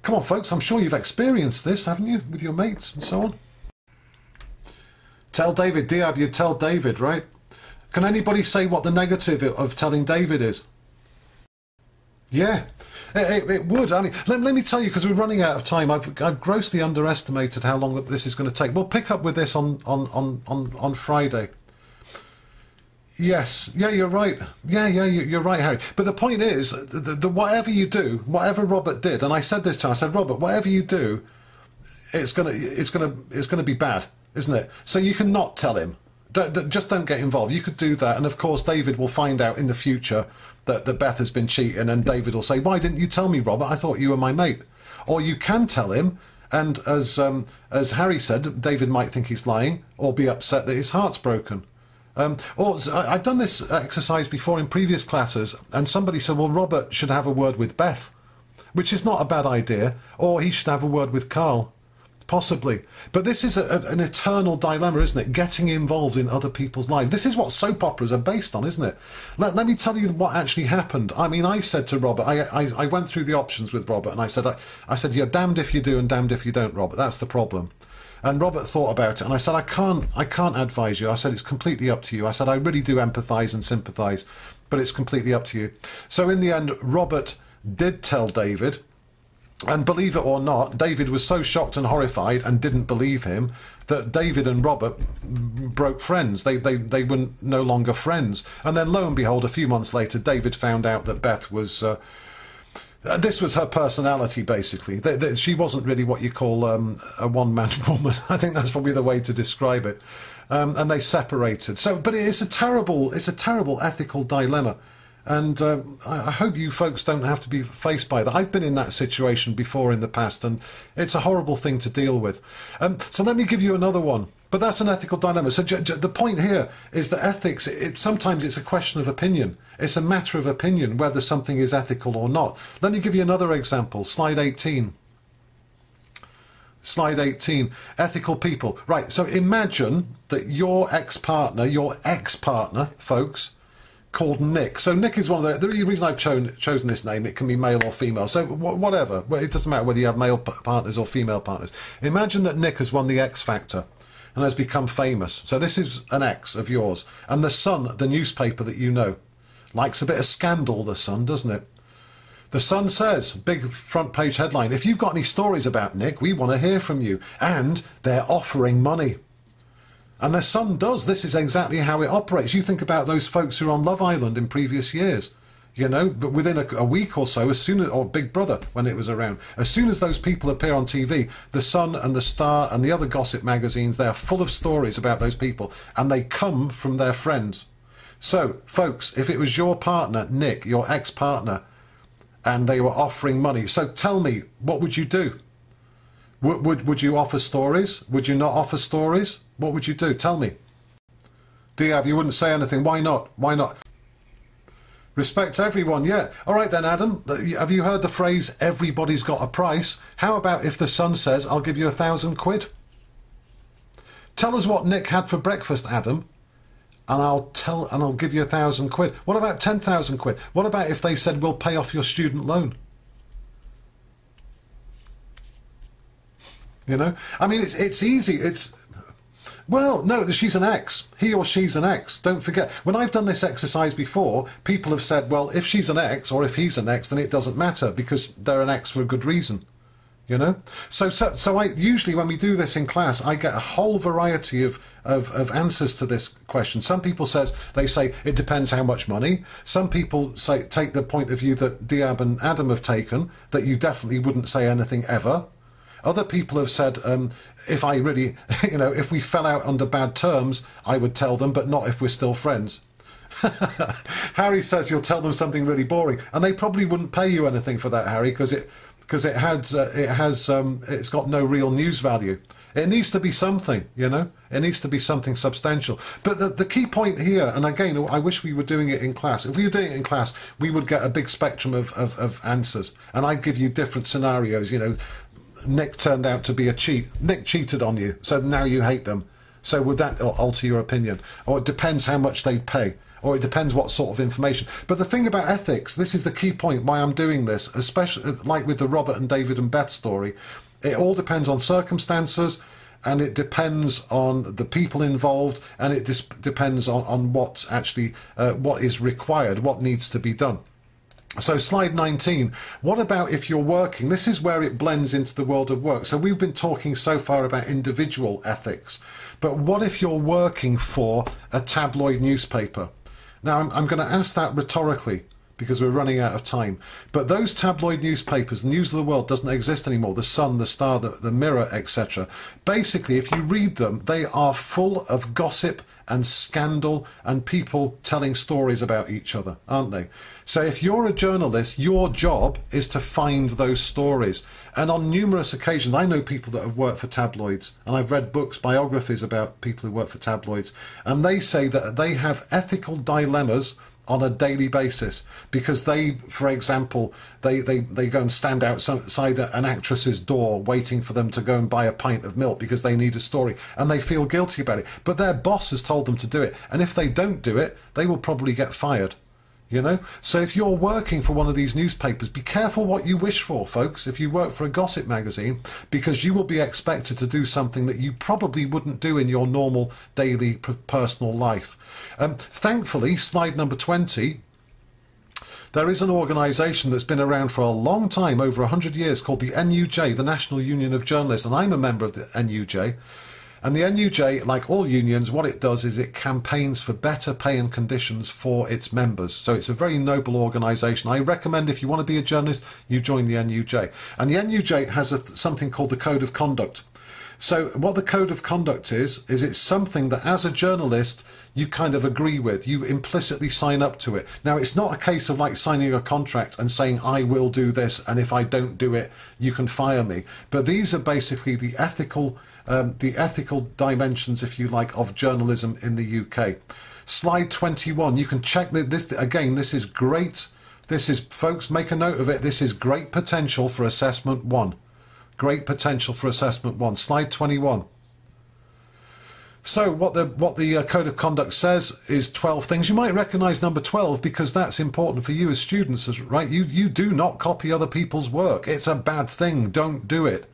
Come on, folks. I'm sure you've experienced this, haven't you, with your mates and so on. Tell David, Diab, you tell David, right? Can anybody say what the negative of telling David is? Yeah, it, it, would. I mean, let, let, me tell you, because we're running out of time. I've, I've grossly underestimated how long this is going to take. We'll pick up with this on on on on, on Friday. Yes, yeah, you're right. Yeah, yeah, you're right, Harry. But the point is, the, the, whatever you do, whatever Robert did, and I said this to him, I said, Robert, whatever you do, it's gonna, it's gonna, it's gonna be bad, isn't it? So you can not tell him. Don't, just don't get involved. You could do that, and of course, David will find out in the future that, that Beth has been cheating, and David will say, Why didn't you tell me, Robert? I thought you were my mate. Or you can tell him, and as, um, as Harry said, David might think he's lying or be upset that his heart's broken. Um, or I've done this exercise before in previous classes, and somebody said, Well, Robert should have a word with Beth, which is not a bad idea, or he should have a word with Carl. Possibly. But this is a, a, an eternal dilemma, isn't it? Getting involved in other people's lives. This is what soap operas are based on, isn't it? Let, let me tell you what actually happened. I mean, I said to Robert, I, I, I went through the options with Robert, and I said, I, I said, you're damned if you do and damned if you don't, Robert. That's the problem. And Robert thought about it, and I said, I can't, I can't advise you. I said, it's completely up to you. I said, I really do empathise and sympathise, but it's completely up to you. So in the end, Robert did tell David and believe it or not, David was so shocked and horrified and didn't believe him that David and Robert broke friends. They, they, they were no longer friends. And then, lo and behold, a few months later, David found out that Beth was. Uh, uh this was her personality, basically. she wasn't really what you call um, a one-man (laughs) woman. I think that's probably the way to describe it. Um, and they separated. So, but it's a terrible, it's a terrible ethical dilemma. And uh, I hope you folks don't have to be faced by that. I've been in that situation before in the past, and it's a horrible thing to deal with. Um, so let me give you another one. But that's an ethical dilemma. So j- j- the point here is that ethics, it, sometimes it's a question of opinion. It's a matter of opinion whether something is ethical or not. Let me give you another example. Slide 18. Slide 18. Ethical people. Right, so imagine that your ex partner, your ex partner, folks, called Nick. So Nick is one of the the reason I've chosen chosen this name. It can be male or female. So whatever. It doesn't matter whether you have male partners or female partners. Imagine that Nick has won the X Factor and has become famous. So this is an ex of yours, and the Sun, the newspaper that you know, likes a bit of scandal. The Sun, doesn't it? The Sun says, big front page headline, if you've got any stories about Nick, we want to hear from you. And they're offering money. And their son does. This is exactly how it operates. You think about those folks who are on Love Island in previous years. You know, but within a, a week or so, as soon as, or Big Brother when it was around, as soon as those people appear on TV, The Sun and The Star and the other gossip magazines, they are full of stories about those people and they come from their friends. So, folks, if it was your partner, Nick, your ex partner, and they were offering money, so tell me, what would you do? Would, would, would you offer stories? Would you not offer stories? What would you do? Tell me. Diab, you wouldn't say anything. Why not? Why not? Respect everyone, yeah. All right then, Adam. uh, Have you heard the phrase "everybody's got a price"? How about if the Sun says, "I'll give you a thousand quid"? Tell us what Nick had for breakfast, Adam, and I'll tell and I'll give you a thousand quid. What about ten thousand quid? What about if they said we'll pay off your student loan? You know, I mean, it's it's easy. It's well, no, she's an ex. He or she's an ex. Don't forget. When I've done this exercise before, people have said, well, if she's an ex or if he's an ex, then it doesn't matter because they're an ex for a good reason. You know, so so so I usually when we do this in class, I get a whole variety of, of, of answers to this question. Some people says they say it depends how much money. Some people say take the point of view that Diab and Adam have taken that you definitely wouldn't say anything ever. Other people have said, um, if I really, (laughs) you know, if we fell out under bad terms, I would tell them, but not if we're still friends. (laughs) Harry says you'll tell them something really boring, and they probably wouldn't pay you anything for that, Harry, because it because it has uh, it has um, it's got no real news value. It needs to be something, you know. It needs to be something substantial. But the, the key point here, and again, I wish we were doing it in class. If we were doing it in class, we would get a big spectrum of, of, of answers, and I'd give you different scenarios. You know, Nick turned out to be a cheat. Nick cheated on you, so now you hate them. So would that alter your opinion? Or it depends how much they pay. Or it depends what sort of information. But the thing about ethics, this is the key point why I'm doing this, especially like with the Robert and David and Beth story. It all depends on circumstances and it depends on the people involved and it depends on, on what actually uh, what is required, what needs to be done. So, slide 19. What about if you're working? This is where it blends into the world of work. So, we've been talking so far about individual ethics, but what if you're working for a tabloid newspaper? Now, I'm, I'm going to ask that rhetorically because we're running out of time. But those tabloid newspapers, News of the World, doesn't exist anymore. The Sun, the Star, the, the Mirror, etc. Basically, if you read them, they are full of gossip and scandal and people telling stories about each other, aren't they? So if you're a journalist, your job is to find those stories. And on numerous occasions, I know people that have worked for tabloids, and I've read books, biographies about people who work for tabloids, and they say that they have ethical dilemmas on a daily basis because they, for example, they, they, they go and stand outside an actress's door waiting for them to go and buy a pint of milk because they need a story and they feel guilty about it. But their boss has told them to do it. And if they don't do it, they will probably get fired. You know? So if you're working for one of these newspapers, be careful what you wish for, folks, if you work for a gossip magazine, because you will be expected to do something that you probably wouldn't do in your normal daily personal life. Um, thankfully, slide number 20, there is an organisation that's been around for a long time, over 100 years, called the NUJ, the National Union of Journalists, and I'm a member of the NUJ. And the NUJ, like all unions, what it does is it campaigns for better pay and conditions for its members. So it's a very noble organisation. I recommend if you want to be a journalist, you join the NUJ. And the NUJ has a, something called the Code of Conduct. So what the code of conduct is is it's something that as a journalist you kind of agree with. You implicitly sign up to it. Now it's not a case of like signing a contract and saying I will do this and if I don't do it you can fire me. But these are basically the ethical um, the ethical dimensions if you like of journalism in the UK. Slide 21 you can check that this again this is great this is folks make a note of it this is great potential for assessment 1 great potential for assessment one. Slide 21. So what the what the uh, code of conduct says is 12 things. You might recognize number 12 because that's important for you as students, as right? You you do not copy other people's work. It's a bad thing. Don't do it.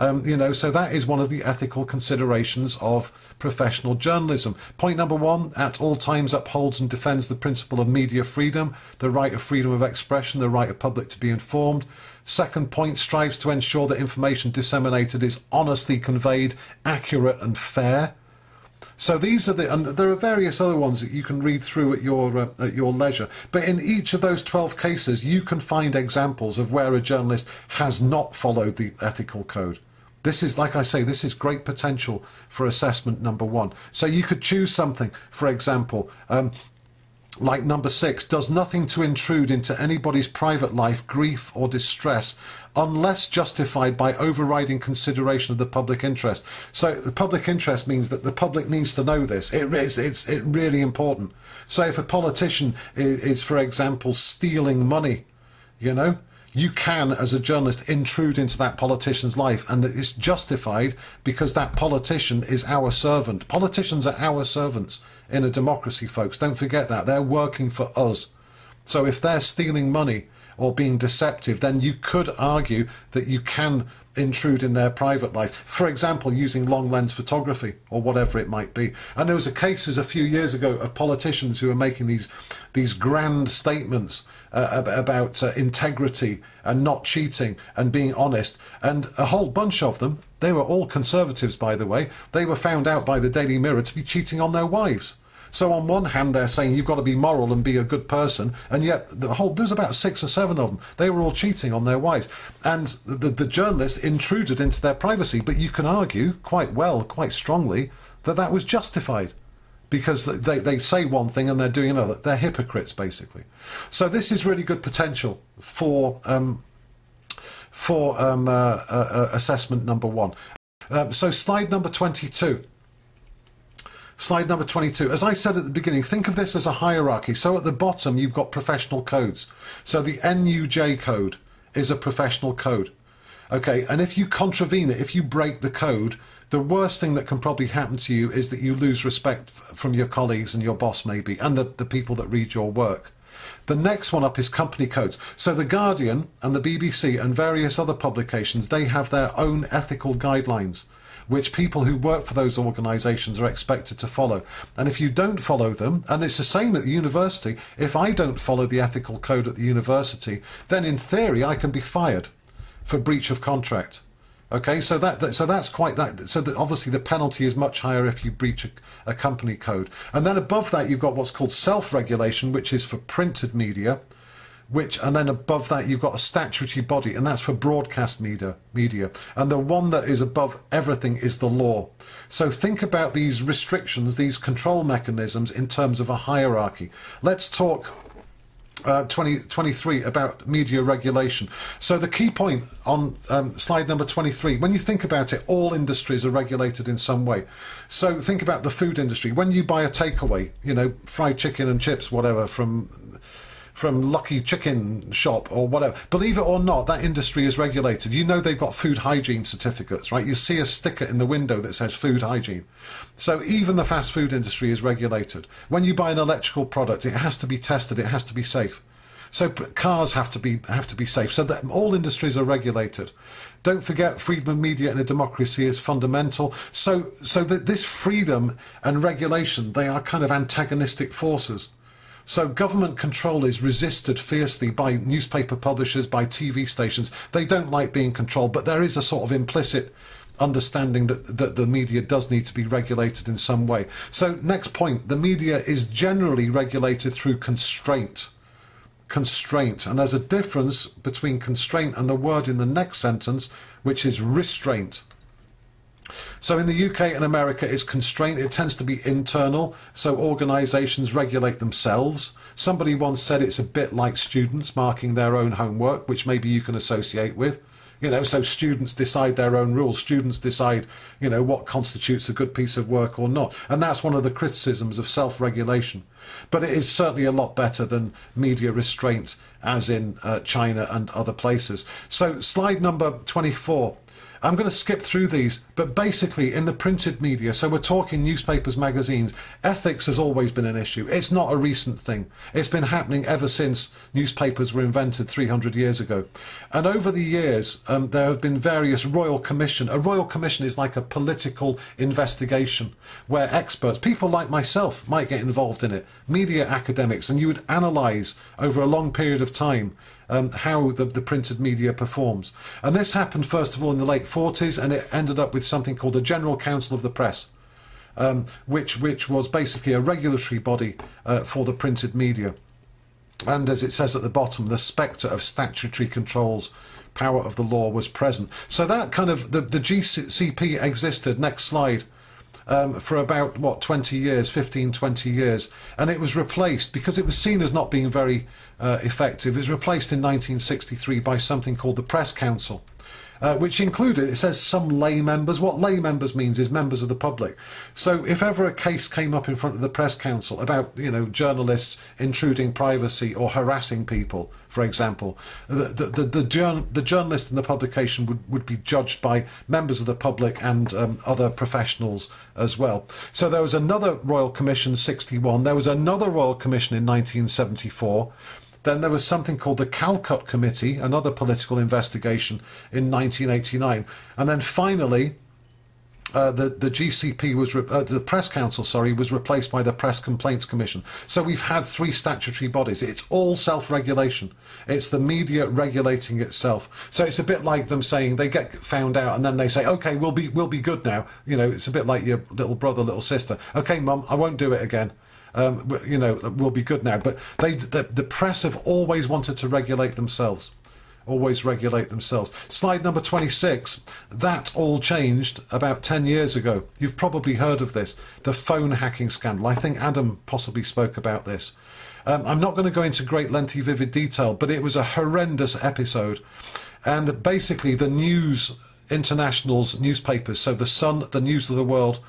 Um, you know, so that is one of the ethical considerations of professional journalism. Point number one, at all times upholds and defends the principle of media freedom, the right of freedom of expression, the right of public to be informed. Second point strives to ensure that information disseminated is honestly conveyed, accurate, and fair. So these are the, and there are various other ones that you can read through at your uh, at your leisure. But in each of those twelve cases, you can find examples of where a journalist has not followed the ethical code. This is, like I say, this is great potential for assessment number one. So you could choose something, for example. Um, like number six, does nothing to intrude into anybody's private life, grief, or distress unless justified by overriding consideration of the public interest. So the public interest means that the public needs to know this. It is it's it really important. So if a politician is, is for example, stealing money, you know, you can, as a journalist, intrude into that politician's life, and that it's justified because that politician is our servant. Politicians are our servants in a democracy, folks. Don't forget that. They're working for us. So if they're stealing money or being deceptive, then you could argue that you can intrude in their private life. For example, using long lens photography or whatever it might be. And there was a cases a few years ago of politicians who were making these these grand statements uh, about uh, integrity and not cheating and being honest. And a whole bunch of them, they were all conservatives, by the way. They were found out by the Daily Mirror to be cheating on their wives. So on one hand, they're saying you've got to be moral and be a good person, and yet the whole there's about six or seven of them. They were all cheating on their wives, and the the journalists intruded into their privacy. But you can argue quite well, quite strongly, that that was justified because they, they say one thing and they're doing another. They're hypocrites, basically. So this is really good potential for um, for um, uh, uh, uh assessment number one. Um, so slide number 22. Slide number 22. As I said at the beginning, think of this as a hierarchy. So at the bottom, you've got professional codes. So the NUJ code is a professional code. Okay, and if you contravene it, if you break the code, the worst thing that can probably happen to you is that you lose respect from your colleagues and your boss, maybe, and the, the people that read your work. The next one up is company codes. So The Guardian and the BBC and various other publications, they have their own ethical guidelines which people who work for those organisations are expected to follow. And if you don't follow them, and it's the same at the university, if I don't follow the ethical code at the university, then in theory I can be fired for breach of contract. Okay, so that, that so that's quite that. So that obviously the penalty is much higher if you breach a, a company code. And then above that you've got what's called self-regulation, which is for printed media which and then above that you've got a statutory body and that's for broadcast media media and the one that is above everything is the law so think about these restrictions these control mechanisms in terms of a hierarchy let's talk uh, 20, about media regulation. So the key point on um, slide number 23, when you think about it, all industries are regulated in some way. So think about the food industry. When you buy a takeaway, you know, fried chicken and chips, whatever, from from Lucky Chicken Shop or whatever. Believe it or not, that industry is regulated. You know they've got food hygiene certificates, right? You see a sticker in the window that says food hygiene. So even the fast food industry is regulated. When you buy an electrical product, it has to be tested, it has to be safe. So cars have to be have to be safe. So that all industries are regulated. Don't forget, freedom of media in a democracy is fundamental. So so that this freedom and regulation they are kind of antagonistic forces. So government control is resisted fiercely by newspaper publishers, by TV stations. They don't like being controlled, but there is a sort of implicit understanding that, that the media does need to be regulated in some way. So next point, the media is generally regulated through constraint. Constraint. And there's a difference between constraint and the word in the next sentence, which is restraint. So in the UK and America, it's constraint. It tends to be internal. So organisations regulate themselves. Somebody once said it's a bit like students marking their own homework, which maybe you can associate with. You know, so students decide their own rules. Students decide, you know, what constitutes a good piece of work or not. And that's one of the criticisms of self-regulation. But it is certainly a lot better than media restraint, as in uh, China and other places. So slide number 24. I'm going to skip through these, but basically in the printed media, so we're talking newspapers, magazines, ethics has always been an issue. It's not a recent thing. It's been happening ever since newspapers were invented 300 years ago. And over the years, um, there have been various royal commission. A royal commission is like a political investigation where experts, people like myself, might get involved in it, media academics, and you would analyse over a long period of time um, how the, the printed media performs. And this happened, first of all, in the late 40s, and it ended up with something called the General Council of the Press. Um, which which was basically a regulatory body uh, for the printed media. And as it says at the bottom, the spectre of statutory controls, power of the law was present. So that kind of the, the GCP existed. Next slide. Um, for about, what, 20 years, 15, 20 years. And it was replaced, because it was seen as not being very uh, effective, it was replaced in 1963 by something called the Press Council uh, which included, it says some lay members. What lay members means is members of the public. So if ever a case came up in front of the press council about, you know, journalists intruding privacy or harassing people, for example, the, the, the, the, the journalist in the publication would, would be judged by members of the public and um, other professionals as well. So there was another Royal Commission 61, there was another Royal Commission in 1974. Then there was something called the Calcutt Committee, another political investigation in 1989. And then finally, uh, the the GCP was re- uh, the Press Council, sorry, was replaced by the Press Complaints Commission. So we've had three statutory bodies. It's all self-regulation. It's the media regulating itself. So it's a bit like them saying they get found out and then they say, "Okay, we'll be we'll be good now." You know, it's a bit like your little brother, little sister. Okay, mum, I won't do it again um, you know, will be good now. But they, the, the press have always wanted to regulate themselves always regulate themselves. Slide number 26. That all changed about 10 years ago. You've probably heard of this the phone hacking scandal. I think Adam possibly spoke about this. Um, I'm not going to go into great, lengthy, vivid detail, but it was a horrendous episode. And basically, the news internationals, newspapers, so The Sun, The News of the World,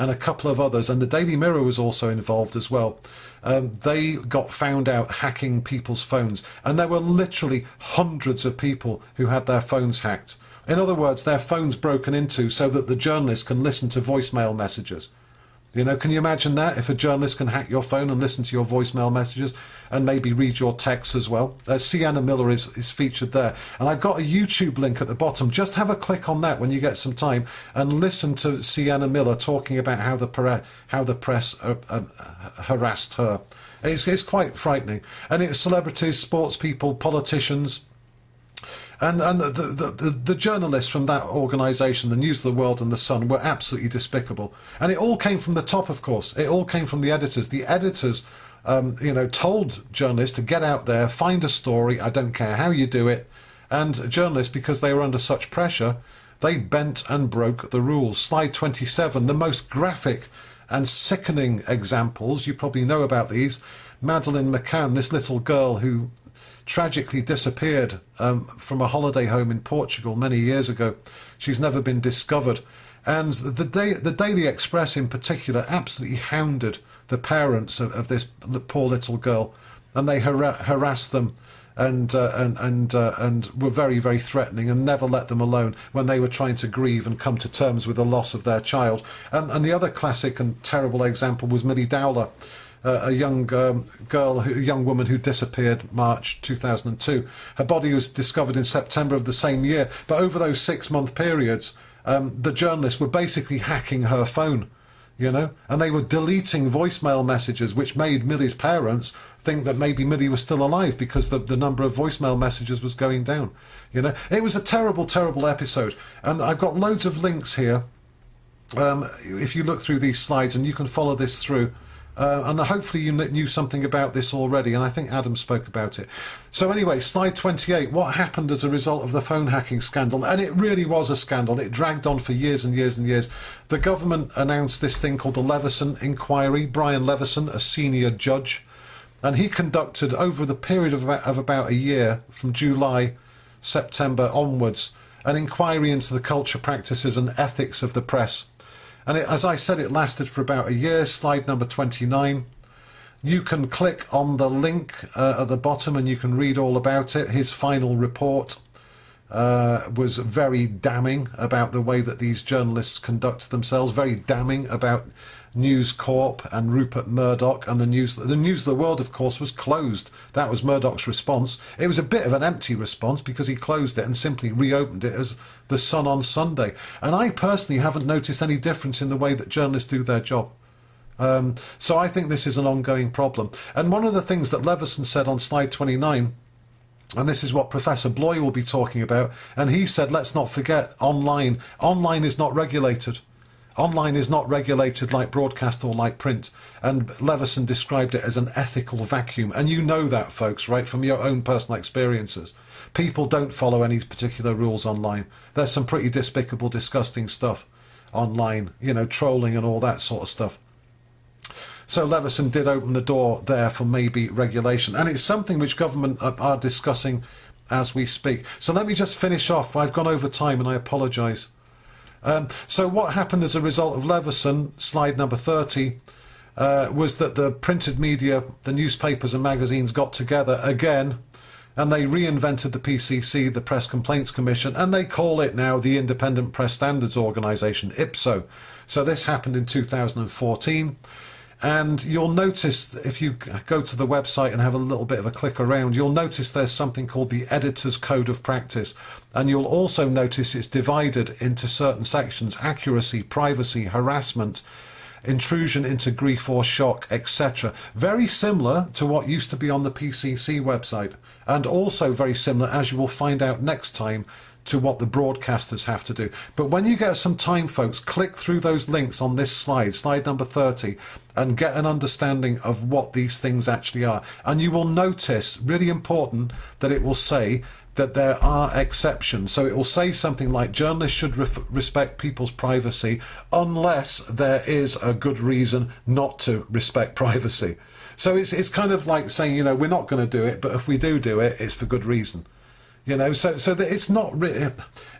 and a couple of others, and the Daily Mirror was also involved as well. Um, they got found out hacking people's phones, and there were literally hundreds of people who had their phones hacked. In other words, their phones broken into so that the journalists can listen to voicemail messages. You know, can you imagine that? If a journalist can hack your phone and listen to your voicemail messages and maybe read your texts as well. Uh, Sienna Miller is, is featured there. And I've got a YouTube link at the bottom. Just have a click on that when you get some time and listen to Sienna Miller talking about how the, pre- how the press uh, uh, harassed her. It's, it's quite frightening. And it's celebrities, sports people, politicians, and and the, the, the, the journalists from that organisation, the News of the World and the Sun, were absolutely despicable. And it all came from the top, of course. It all came from the editors. The editors, um, you know, told journalists to get out there, find a story. I don't care how you do it. And journalists, because they were under such pressure, they bent and broke the rules. Slide 27, the most graphic and sickening examples. You probably know about these. Madeleine McCann, this little girl who tragically disappeared um, from a holiday home in Portugal many years ago. She's never been discovered. And the, the Daily Express, in particular, absolutely hounded the parents of, of this poor little girl, and they har- harassed them and uh, and and uh, and were very very threatening and never let them alone when they were trying to grieve and come to terms with the loss of their child. And and the other classic and terrible example was Milly Dowler, uh, a young um, girl, a young woman who disappeared March 2002. Her body was discovered in September of the same year, but over those six month periods, um, the journalists were basically hacking her phone, you know, and they were deleting voicemail messages, which made Milly's parents think that maybe Milly was still alive because the, the number of voicemail messages was going down. You know, it was a terrible, terrible episode, and I've got loads of links here. Um, if you look through these slides, and you can follow this through. Uh, and hopefully you knew something about this already, and I think Adam spoke about it. So, anyway, slide 28 what happened as a result of the phone hacking scandal? And it really was a scandal. It dragged on for years and years and years. The government announced this thing called the Leveson Inquiry. Brian Leveson, a senior judge, and he conducted over the period of about, of about a year, from July, September onwards, an inquiry into the culture, practices, and ethics of the press. And it, as I said, it lasted for about a year. Slide number 29. You can click on the link uh, at the bottom and you can read all about it. His final report uh, was very damning about the way that these journalists conduct themselves, very damning about News Corp and Rupert Murdoch and the news. The News of the World, of course, was closed. That was Murdoch's response. It was a bit of an empty response because he closed it and simply reopened it as the Sun on Sunday. And I personally haven't noticed any difference in the way that journalists do their job. Um, so I think this is an ongoing problem. And one of the things that Leveson said on slide 29 and this is what Professor Bloy will be talking about. And he said, let's not forget online. Online is not regulated. Online is not regulated like broadcast or like print. And Leveson described it as an ethical vacuum. And you know that, folks, right, from your own personal experiences. People don't follow any particular rules online. There's some pretty despicable, disgusting stuff. online, you know, trolling and all that sort of stuff. So Leveson did open the door there for maybe regulation, and it's something which government are discussing as we speak. So let me just finish off. I've gone over time, and I apologise. Um, so what happened as a result of Leveson, slide number 30, uh, was that the printed media, the newspapers and magazines got together again and they reinvented the PCC, the Press Complaints Commission, and they call it now the Independent Press Standards Organisation, IPSO. So this happened in 2014. And you'll notice if you go to the website and have a little bit of a click around, you'll notice there's something called the Editor's Code of Practice. And you'll also notice it's divided into certain sections accuracy, privacy, harassment, intrusion into grief or shock, etc. Very similar to what used to be on the PCC website, and also very similar, as you will find out next time, to what the broadcasters have to do. But when you get some time, folks, click through those links on this slide, slide number 30, and get an understanding of what these things actually are. And you will notice, really important, that it will say that there are exceptions. So it will say something like journalists should respect people's privacy unless there is a good reason not to respect (laughs) privacy. So it's it's kind of like saying, you know, we're not going to do it, but if we do do it, it's for good reason. You know, so so that it's not really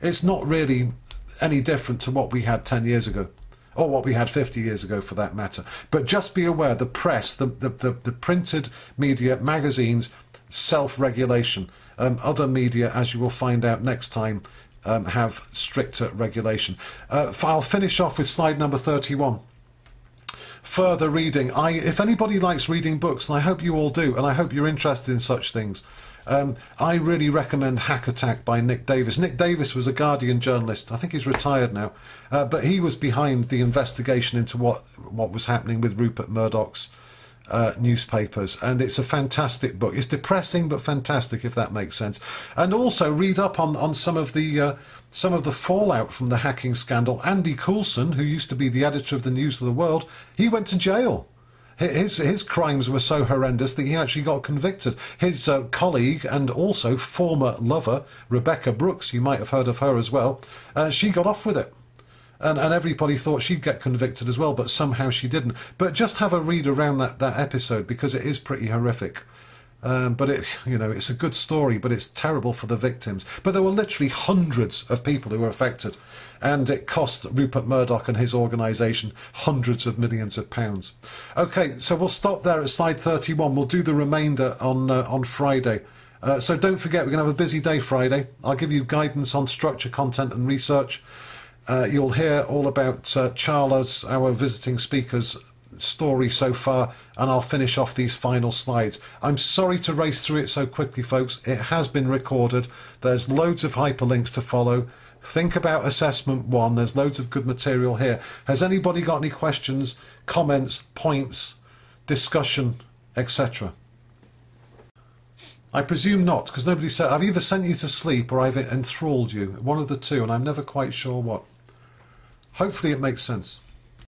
it's not really any different to what we had 10 years ago or what we had 50 years ago for that matter. But just be aware the press, the, the, the, the printed media, magazines, self regulation. Um, other media, as you will find out next time, um, have stricter regulation. Uh, I'll finish off with slide number 31 further reading. I, if anybody likes reading books, and I hope you all do, and I hope you're interested in such things, um, I really recommend Hack Attack by Nick Davies. Nick Davies was a Guardian journalist. I think he's retired now, uh, but he was behind the investigation into what what was happening with Rupert Murdoch's uh, newspapers, and it's a fantastic book. It's depressing but fantastic, if that makes sense. And also read up on on some of the uh, some of the fallout from the hacking scandal. Andy Coulson, who used to be the editor of the News of the World, he went to jail. His his crimes were so horrendous that he actually got convicted. His uh, colleague and also former lover Rebekah Brooks, you might have heard of her as well, uh, she got off with it and, and everybody thought she'd get convicted as well, but somehow she didn't. But just have a read around that, that episode because it is pretty horrific. Um, but it, you know, it's a good story, but it's terrible for the victims. But there were literally hundreds of people who were affected, and it cost Rupert Murdoch and his organisation hundreds of millions of pounds. Okay, so we'll stop there at slide 31. We'll do the remainder on uh, on Friday. Uh, so don't forget, we're going to have a busy day Friday. I'll give you guidance on structure, content, and research. Uh, you'll hear all about uh, Charles, our visiting speaker's story so far, and I'll finish off these final slides. I'm sorry to race through it so quickly, folks. It has been recorded. There's loads of hyperlinks to follow. Think about assessment one. There's loads of good material here. Has anybody got any questions, comments, points, discussion, etc.? I presume not, because nobody said. I've either sent you to sleep or I've enthralled you. One of the two, and I'm never quite sure what. Hopefully, it makes sense.